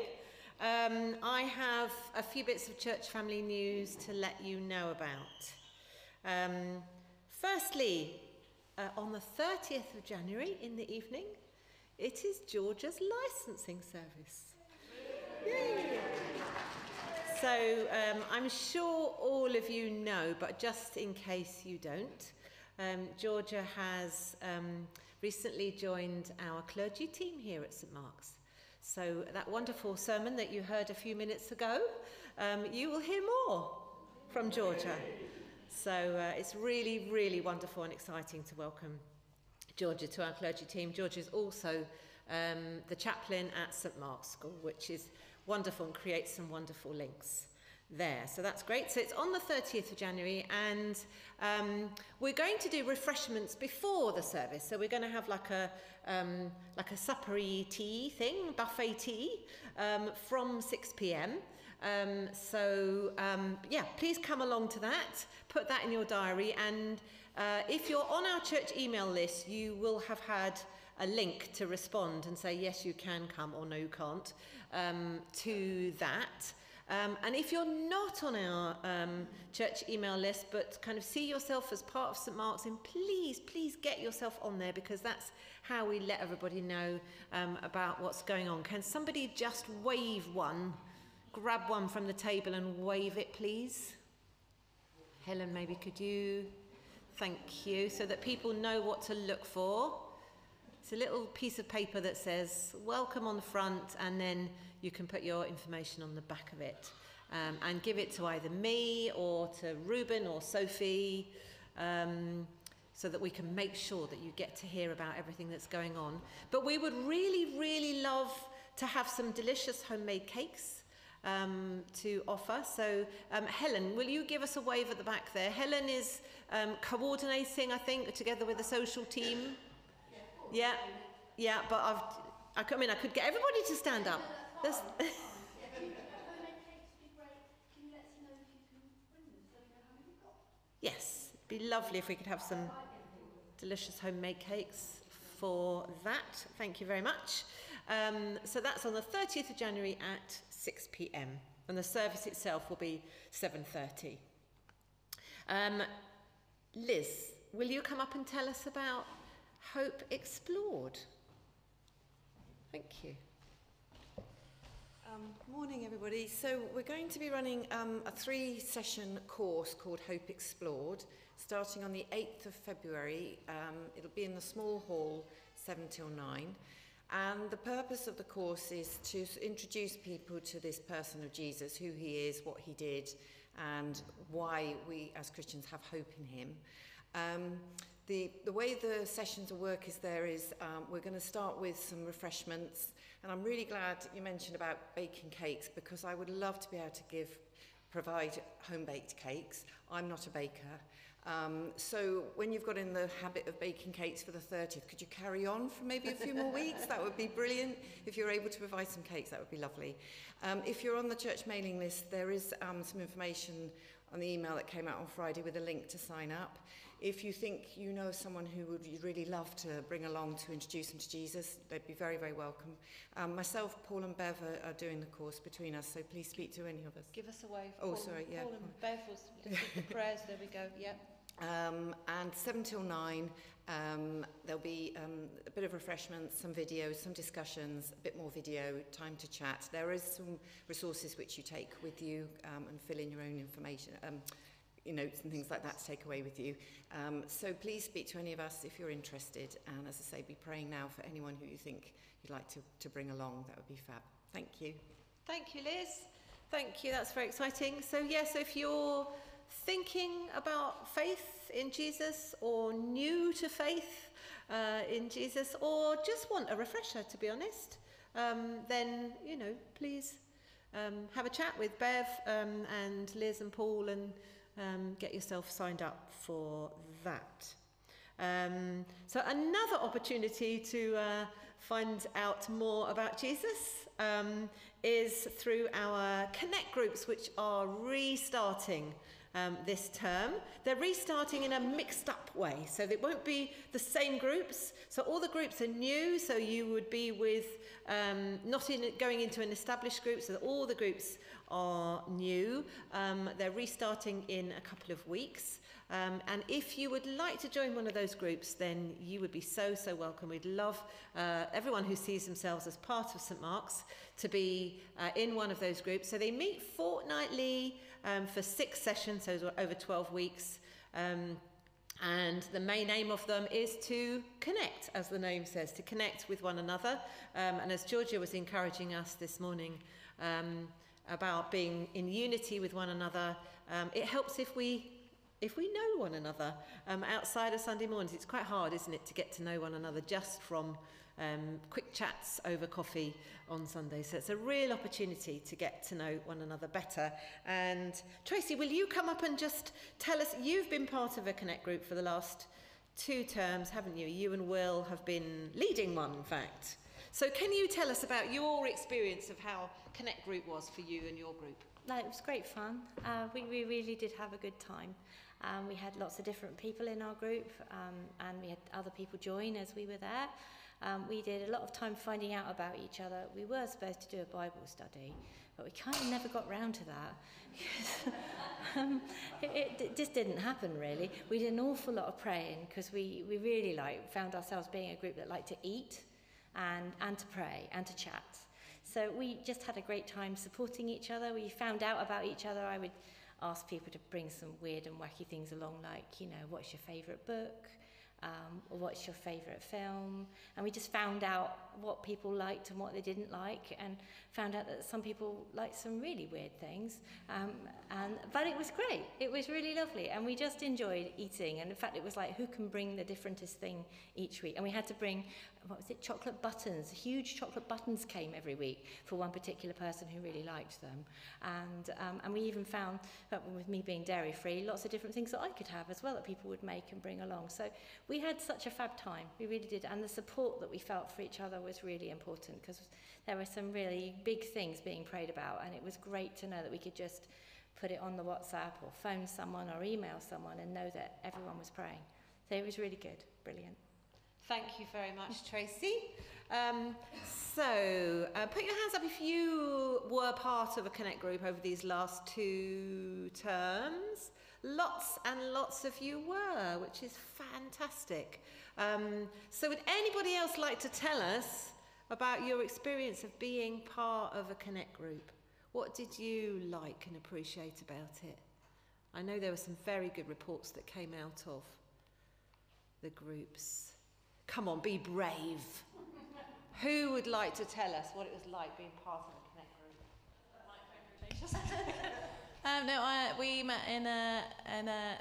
Um, I have a few bits of church family news to let you know about. Um, firstly, uh, on the 30th of January in the evening, it is Georgia's licensing service. Yay! So um, I'm sure all of you know, but just in case you don't, um, Georgia has um, recently joined our clergy team here at St Mark's. So, that wonderful sermon that you heard a few minutes ago, um, you will hear more from Georgia. So, uh, it's really, really wonderful and exciting to welcome Georgia to our clergy team. Georgia is also um, the chaplain at St Mark's School, which is wonderful and creates some wonderful links there. So that's great. So it's on the 30th of January, and um, we're going to do refreshments before the service. So we're going to have like a um, like a suppery tea thing, buffet tea, um, from 6 p.m. Um, so um, yeah, please come along to that. Put that in your diary, and uh, if you're on our church email list, you will have had a link to respond and say yes, you can come or no, you can't um, to that. Um, and if you're not on our um, church email list, but kind of see yourself as part of St Mark's, then please, please get yourself on there because that's how we let everybody know um, about what's going on. Can somebody just wave one, grab one from the table and wave it, please? Helen, maybe could you? Thank you, so that people know what to look for. It's a little piece of paper that says welcome on the front, and then you can put your information on the back of it um, and give it to either me or to Ruben or Sophie. Um, so that we can make sure that you get to hear about everything that's going on. But we would really, really love to have some delicious homemade cakes um, to offer. So, um, Helen, will you give us a wave at the back there? Helen is um, coordinating, I think, together with the social team. Yeah, yeah, but I've, I, mean, I could get everybody to stand up. There's- yes, it'd be lovely if we could have some delicious homemade cakes for that. Thank you very much. Um, so that's on the 30th of January at 6 p.m. and the service itself will be 7:30. Um, Liz, will you come up and tell us about Hope Explored? Thank you. Um, morning, everybody. So we're going to be running um, a three-session course called Hope Explored, starting on the 8th of February. Um, it'll be in the small hall, 7 till 9. And the purpose of the course is to introduce people to this person of Jesus, who he is, what he did, and why we as Christians have hope in him. Um, the, the way the sessions will work is there is um, we're going to start with some refreshments and I'm really glad you mentioned about baking cakes because I would love to be able to give provide home baked cakes. I'm not a baker. Um, so when you've got in the habit of baking cakes for the 30th, could you carry on for maybe a few more weeks? That would be brilliant. If you're able to provide some cakes, that would be lovely. Um, if you're on the church mailing list, there is um, some information on the email that came out on Friday with a link to sign up. If you think you know someone who would really love to bring along to introduce them to Jesus, they'd be very, very welcome. Um, myself, Paul and Bev are, are doing the course between us, so please speak to any of us. Give us a wave. Oh, Paul- sorry, yeah. Paul and Bev was the prayers. There we go. Yep. Um, and 7 till 9, um, there'll be um, a bit of refreshments, some videos, some discussions, a bit more video, time to chat. There is some resources which you take with you um, and fill in your own information, um, notes and things like that to take away with you. Um, so please speak to any of us if you're interested. And as I say, be praying now for anyone who you think you'd like to, to bring along. That would be fab. Thank you. Thank you, Liz. Thank you. That's very exciting. So, yes, if you're thinking about faith in Jesus or new to faith uh, in Jesus or just want a refresher, to be honest, um, then, you know, please um, have a chat with Bev um, and Liz and Paul and um, get yourself signed up for that. Um, so another opportunity to uh, find out more about Jesus um, is through our Connect groups, which are restarting um, this term. They're restarting in a mixed up way, so they won't be the same groups. So all the groups are new, so you would be with um, not in going into an established group, so all the groups are new. Um, they're restarting in a couple of weeks. Um, and if you would like to join one of those groups, then you would be so, so welcome. We'd love uh, everyone who sees themselves as part of St. Mark's to be uh, in one of those groups. So they meet fortnightly um, for six sessions, so over 12 weeks. Um, and the main aim of them is to connect, as the name says, to connect with one another. Um, and as Georgia was encouraging us this morning um, about being in unity with one another, um, it helps if we if we know one another um, outside of Sunday mornings. It's quite hard, isn't it, to get to know one another just from um, quick chats over coffee on Sunday. So it's a real opportunity to get to know one another better. And Tracy, will you come up and just tell us? You've been part of a Connect group for the last two terms, haven't you? You and Will have been leading one, in fact. So can you tell us about your experience of how Connect group was for you and your group? No, it was great fun. Uh, we, we really did have a good time. Um, we had lots of different people in our group, um, and we had other people join as we were there. Um, we did a lot of time finding out about each other. We were supposed to do a Bible study, but we kind of never got round to that. um, it, it, just didn't happen really. We did an awful lot of praying because we, we really like found ourselves being a group that liked to eat and, and to pray and to chat. So we just had a great time supporting each other. We found out about each other. I would ask people to bring some weird and wacky things along, like, you know, what's your favourite book? um, or what's your favourite film. And we just found out what people liked and what they didn't like, and found out that some people liked some really weird things. Um, and, but it was great. It was really lovely. And we just enjoyed eating. And in fact, it was like, who can bring the differentest thing each week? And we had to bring, what was it, chocolate buttons. Huge chocolate buttons came every week for one particular person who really liked them. And, um, and we even found, that with me being dairy free, lots of different things that I could have as well that people would make and bring along. So we had such a fab time. We really did. And the support that we felt for each other was really important because there were some really big things being prayed about. And it was great to know that we could just put it on the WhatsApp or phone someone or email someone and know that everyone was praying. So it was really good. Brilliant. Thank you very much, Tracy. Um, so, uh, put your hands up if you were part of a Connect group over these last two terms. Lots and lots of you were, which is fantastic. Um, so, would anybody else like to tell us about your experience of being part of a Connect group? What did you like and appreciate about it? I know there were some very good reports that came out of the groups. Come on, be brave. Who would like to tell us what it was like being part of a Connect group? Um, no, I, we met in a, in a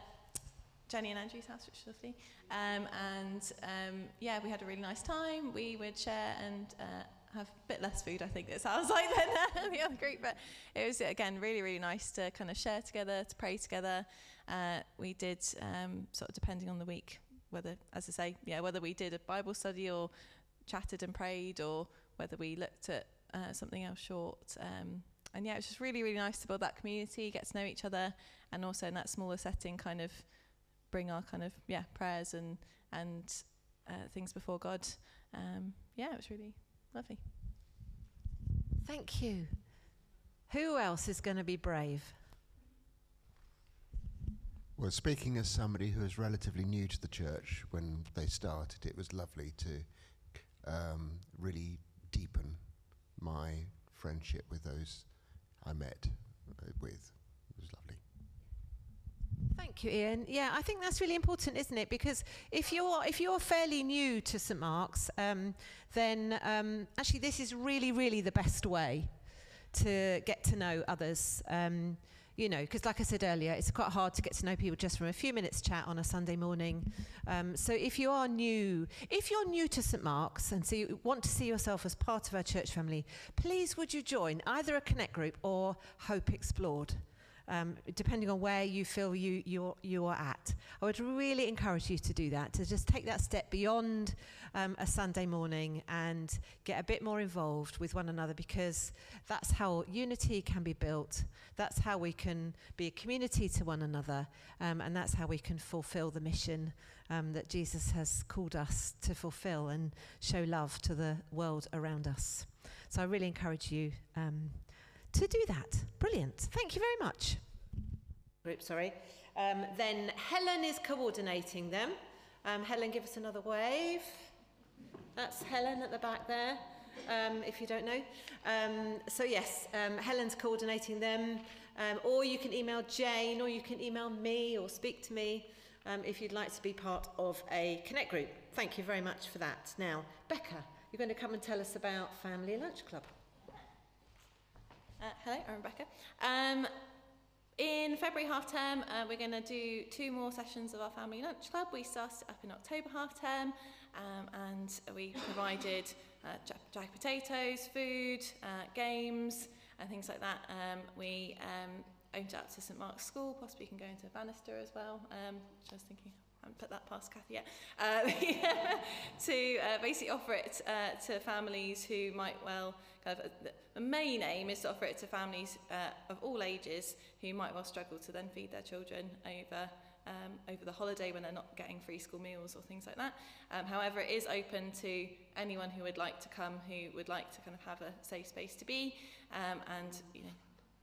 Jenny and Andrew's house, which was lovely. Um, and um, yeah, we had a really nice time. We would share and uh, have a bit less food, I think it sounds like, than uh, the other group. But it was, again, really, really nice to kind of share together, to pray together. Uh, we did, um, sort of depending on the week, whether, as I say, yeah, whether we did a Bible study or chatted and prayed or whether we looked at uh, something else short. Um, and yeah, it was just really, really nice to build that community, get to know each other, and also in that smaller setting, kind of bring our kind of yeah prayers and and uh, things before God. Um, yeah, it was really lovely. Thank you. Who else is going to be brave? Well, speaking as somebody who was relatively new to the church when they started, it was lovely to um, really deepen my friendship with those I met uh, with. It was lovely. Thank you, Ian. Yeah, I think that's really important, isn't it? Because if you're if you're fairly new to St Mark's, um, then um, actually this is really, really the best way to get to know others. Um, you know, because like I said earlier, it's quite hard to get to know people just from a few minutes chat on a Sunday morning. Um, so if you are new, if you're new to St Mark's and so you want to see yourself as part of our church family, please would you join either a Connect group or Hope Explored um, depending on where you feel you, you're, you are at. I would really encourage you to do that, to just take that step beyond um, a Sunday morning and get a bit more involved with one another because that's how unity can be built. That's how we can be a community to one another, um, and that's how we can fulfill the mission um, that Jesus has called us to fulfill and show love to the world around us. So I really encourage you um, to do that. Brilliant. Thank you very much. Group, sorry. Um, then Helen is coordinating them. Um, Helen, give us another wave. That's Helen at the back there, um, if you don't know. Um, so, yes, um, Helen's coordinating them. Um, or you can email Jane, or you can email me, or speak to me if you'd like to be part of a Connect group. Thank you very much for that. Now, Becca, you're going to come and tell us about Family Lunch Club. Uh, hello, I'm Rebecca. Um, in February half term, uh, we're going to do two more sessions of our family lunch club. We started up in October half term, um, and we provided uh, jack potatoes, food, uh, games, and things like that. Um, we um, opened up to St Mark's School, possibly can go into Banister as well. Um, just thinking, haven't put that past Kathy yet, uh, to uh, basically offer it uh, to families who might well, kind of, uh, the main aim is to offer it to families uh, of all ages who might well struggle to then feed their children over um, over the holiday when they're not getting free school meals or things like that. Um, however, it is open to anyone who would like to come, who would like to kind of have a safe space to be, um, and you know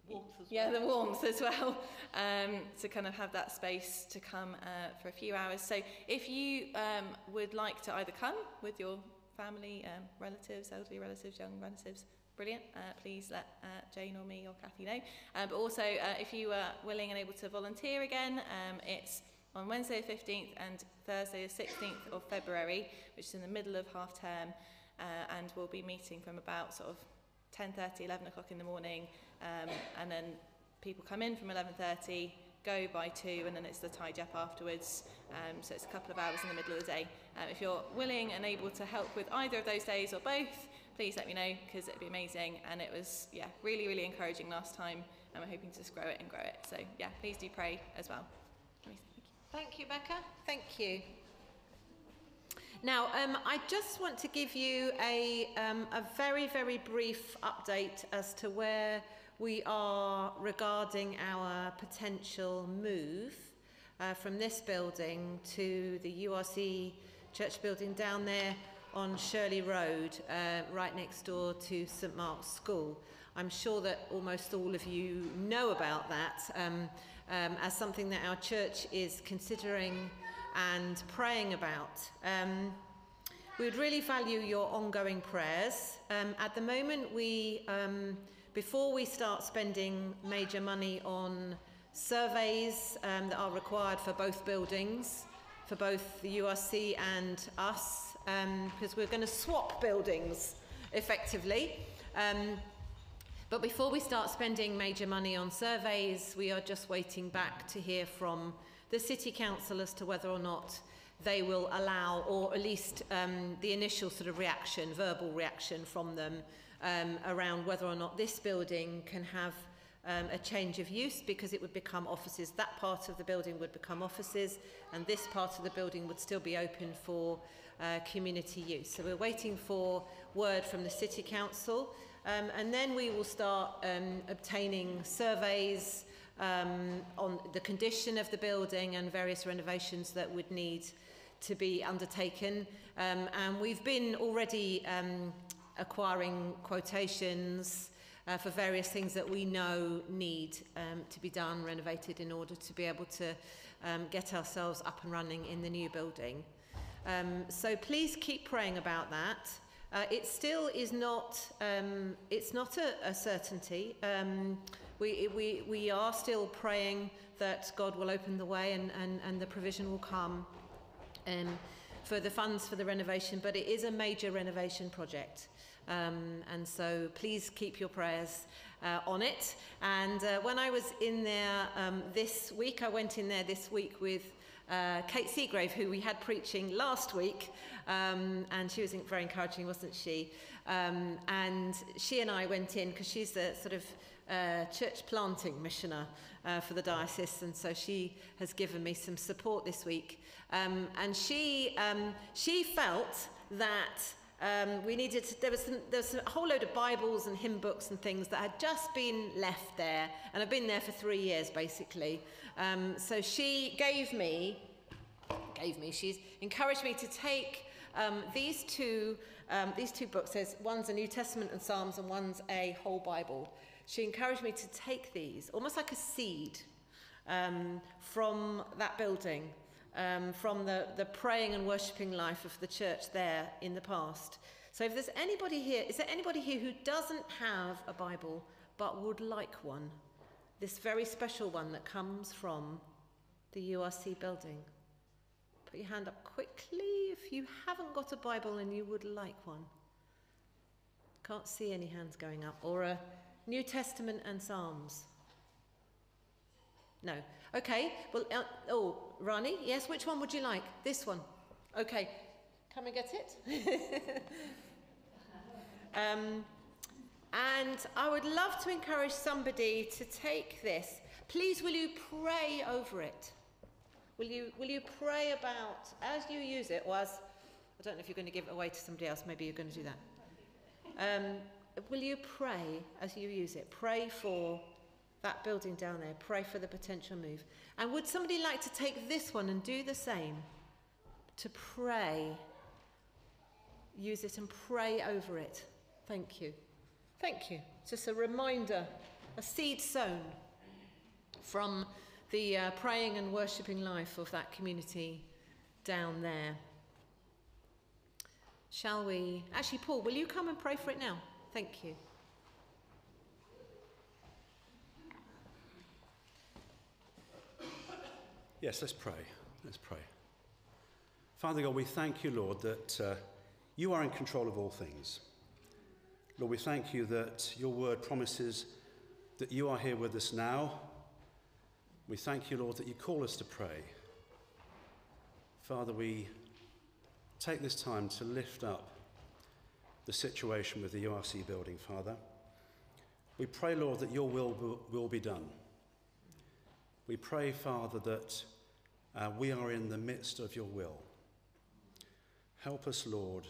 warmth as yeah, well. the warmth as well, um, to kind of have that space to come uh, for a few hours. So if you um, would like to either come with your family, um, relatives, elderly relatives, young relatives, brilliant, uh, please let uh, Jane or me or Kathy know. Uh, but also, uh, if you are willing and able to volunteer again, um, it's on Wednesday the 15th and Thursday the 16th of February, which is in the middle of half term, uh, and we'll be meeting from about sort of 10.30, 11 o'clock in the morning, um, and then people come in from 11.30, go by 2, and then it's the tidy up afterwards. Um, so it's a couple of hours in the middle of the day. Um, if you're willing and able to help with either of those days or both, please let me know because it'd be amazing. And it was, yeah, really, really encouraging last time, and we're hoping to just grow it and grow it. So, yeah, please do pray as well. Thank you. Thank you, Becca. Thank you. Now, um, I just want to give you a, um, a very, very brief update as to where we are regarding our potential move uh, from this building to the URC church building down there on Shirley Road, uh, right next door to St Mark's School. I'm sure that almost all of you know about that um, um, as something that our church is considering and praying about. Um, we would really value your ongoing prayers. Um, at the moment, we, um, before we start spending major money on surveys um, that are required for both buildings, for both the URC and us, because um, we're going to swap buildings effectively. Um, but before we start spending major money on surveys, we are just waiting back to hear from the City Council as to whether or not they will allow, or at least um, the initial sort of reaction, verbal reaction from them um, around whether or not this building can have um, a change of use because it would become offices. That part of the building would become offices and this part of the building would still be open for uh, community use. So we're waiting for word from the City Council um, and then we will start um, obtaining surveys um, on the condition of the building and various renovations that would need to be undertaken. Um, and we've been already um, acquiring quotations uh, for various things that we know need um, to be done, renovated in order to be able to um, get ourselves up and running in the new building. Um, so please keep praying about that. Uh, it still is not, um, it's not a, a certainty. Um, we, we, we are still praying that God will open the way and, and, and the provision will come um, for the funds for the renovation, but it is a major renovation project. Um, and so please keep your prayers uh, on it. And uh, when I was in there um, this week, I went in there this week with uh, Kate Seagrave, who we had preaching last week, um, and she was very encouraging, wasn't she? Um, and she and I went in because she's the sort of uh, church planting missioner uh, for the diocese, and so she has given me some support this week. Um, and she um, she felt that um, we needed to, there was some, there was a whole load of Bibles and hymn books and things that had just been left there, and I've been there for three years basically. Um, so she gave me, gave me, she's encouraged me to take um, these two um, these two books. There's one's a New Testament and Psalms, and one's a whole Bible. She encouraged me to take these, almost like a seed, um, from that building um, from the, the praying and worshipping life of the church there in the past. So if there's anybody here, is there anybody here who doesn't have a Bible but would like one? This very special one that comes from the URC building. Put your hand up quickly if you haven't got a Bible and you would like one. Can't see any hands going up. Or a New Testament and Psalms. No. Okay. Well, uh, oh, Rani, yes. Which one would you like? This one. Okay. Come and get it. um, and I would love to encourage somebody to take this. Please, will you pray over it? Will you, will you pray about, as you use it, or as, I don't know if you're going to give it away to somebody else, maybe you're going to do that. Um, will you pray as you use it? Pray for that building down there, pray for the potential move. And would somebody like to take this one and do the same? To pray. Use it and pray over it. Thank you. Thank you. Just a reminder, a seed sown from the uh, praying and worshipping life of that community down there. Shall we? Actually, Paul, will you come and pray for it now? Thank you. Yes, let's pray. Let's pray. Father God, we thank you, Lord, that uh, you are in control of all things. Lord, we thank you that your word promises that you are here with us now. We thank you, Lord, that you call us to pray. Father, we take this time to lift up the situation with the URC building, Father. We pray, Lord, that your will will be done. We pray, Father, that uh, we are in the midst of your will. Help us, Lord,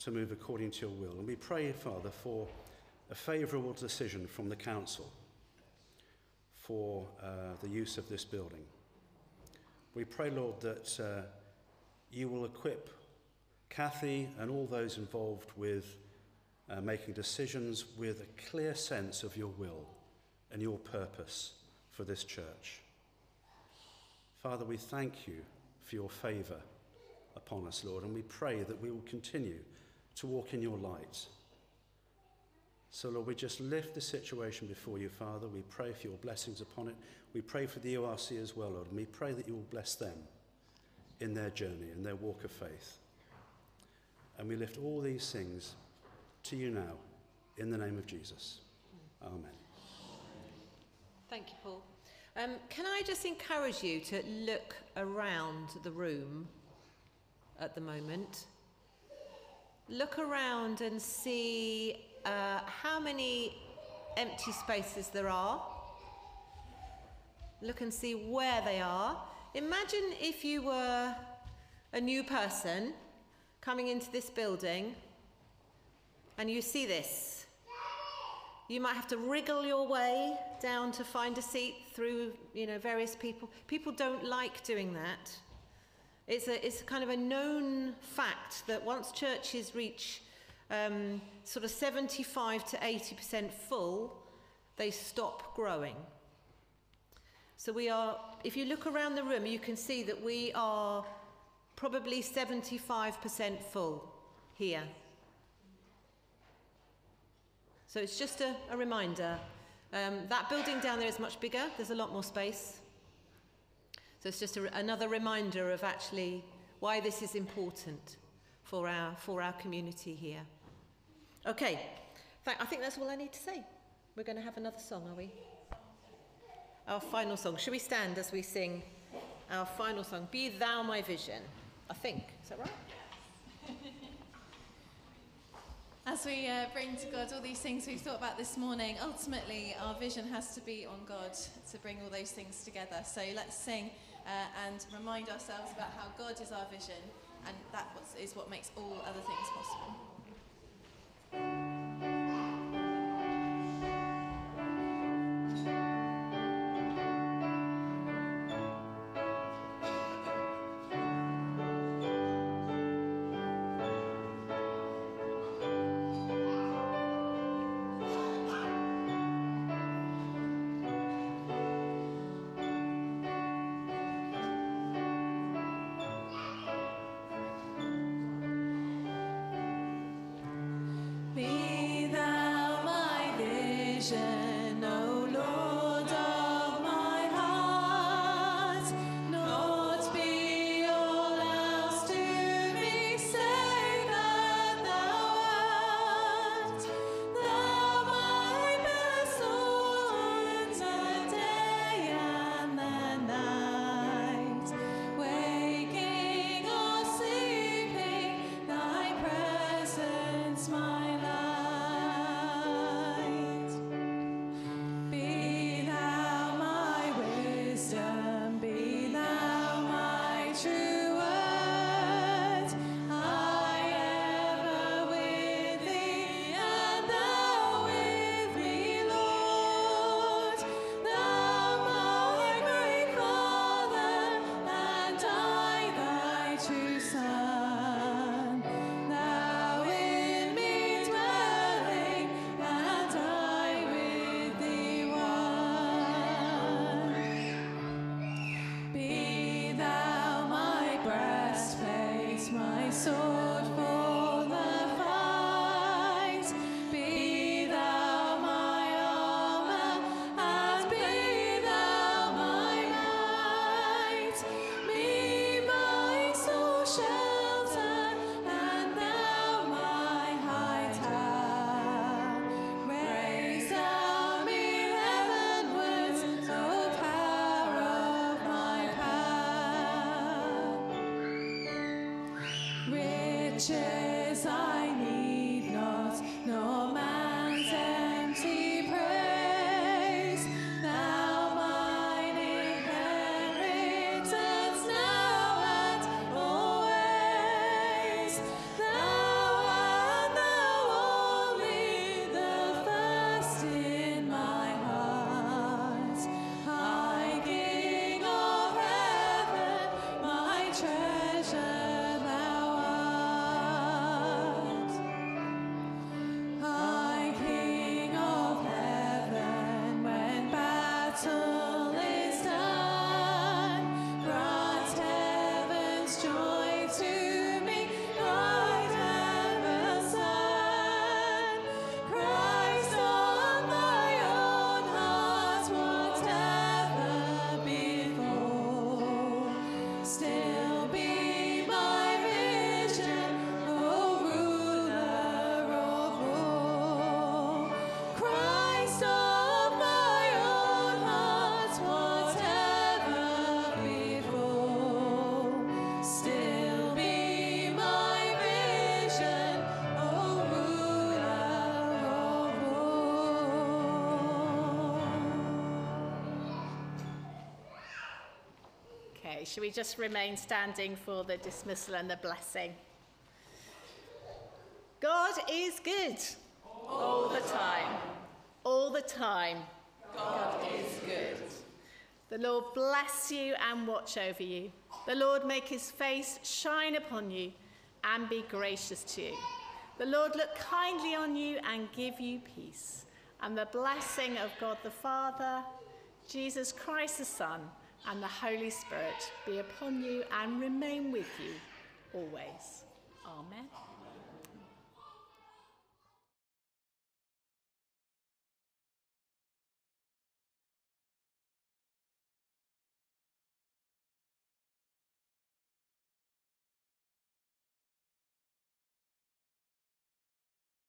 to move according to your will. And we pray, Father, for a favourable decision from the council for uh, the use of this building. We pray, Lord, that uh, you will equip Kathy and all those involved with uh, making decisions with a clear sense of your will and your purpose for this church. Father, we thank you for your favour upon us, Lord, and we pray that we will continue to walk in your light. So, Lord, we just lift the situation before you, Father. We pray for your blessings upon it. We pray for the URC as well, Lord, and we pray that you will bless them in their journey, and their walk of faith. And we lift all these things to you now, in the name of Jesus. Amen. Thank you, Paul. Um, can I just encourage you to look around the room at the moment? Look around and see uh, how many empty spaces there are. Look and see where they are. Imagine if you were a new person coming into this building and you see this. You might have to wriggle your way down to find a seat through, you know, various people. People don't like doing that. It's a, it's kind of a known fact that once churches reach um, sort of 75 to 80% full, they stop growing. So we are, if you look around the room, you can see that we are probably 75% full here. So it's just a, a reminder. Um, that building down there is much bigger, there's a lot more space. So it's just a, another reminder of actually why this is important for our, for our community here. Okay, I think that's all I need to say. We're going to have another song, are we? Our final song. Should we stand as we sing our final song, Be Thou My Vision? I think. Is that right? As we uh, bring to God all these things we've thought about this morning, ultimately our vision has to be on God to bring all those things together. So let's sing uh, and remind ourselves about how God is our vision, and that is what makes all other things possible. Riches I need not, nor Okay, shall we just remain standing for the dismissal and the blessing? God is good. All the time. All the time. God is good. The Lord bless you and watch over you. The Lord make his face shine upon you and be gracious to you. The Lord look kindly on you and give you peace. And the blessing of God the Father, Jesus Christ the Son, and the Holy Spirit be upon you and remain with you always.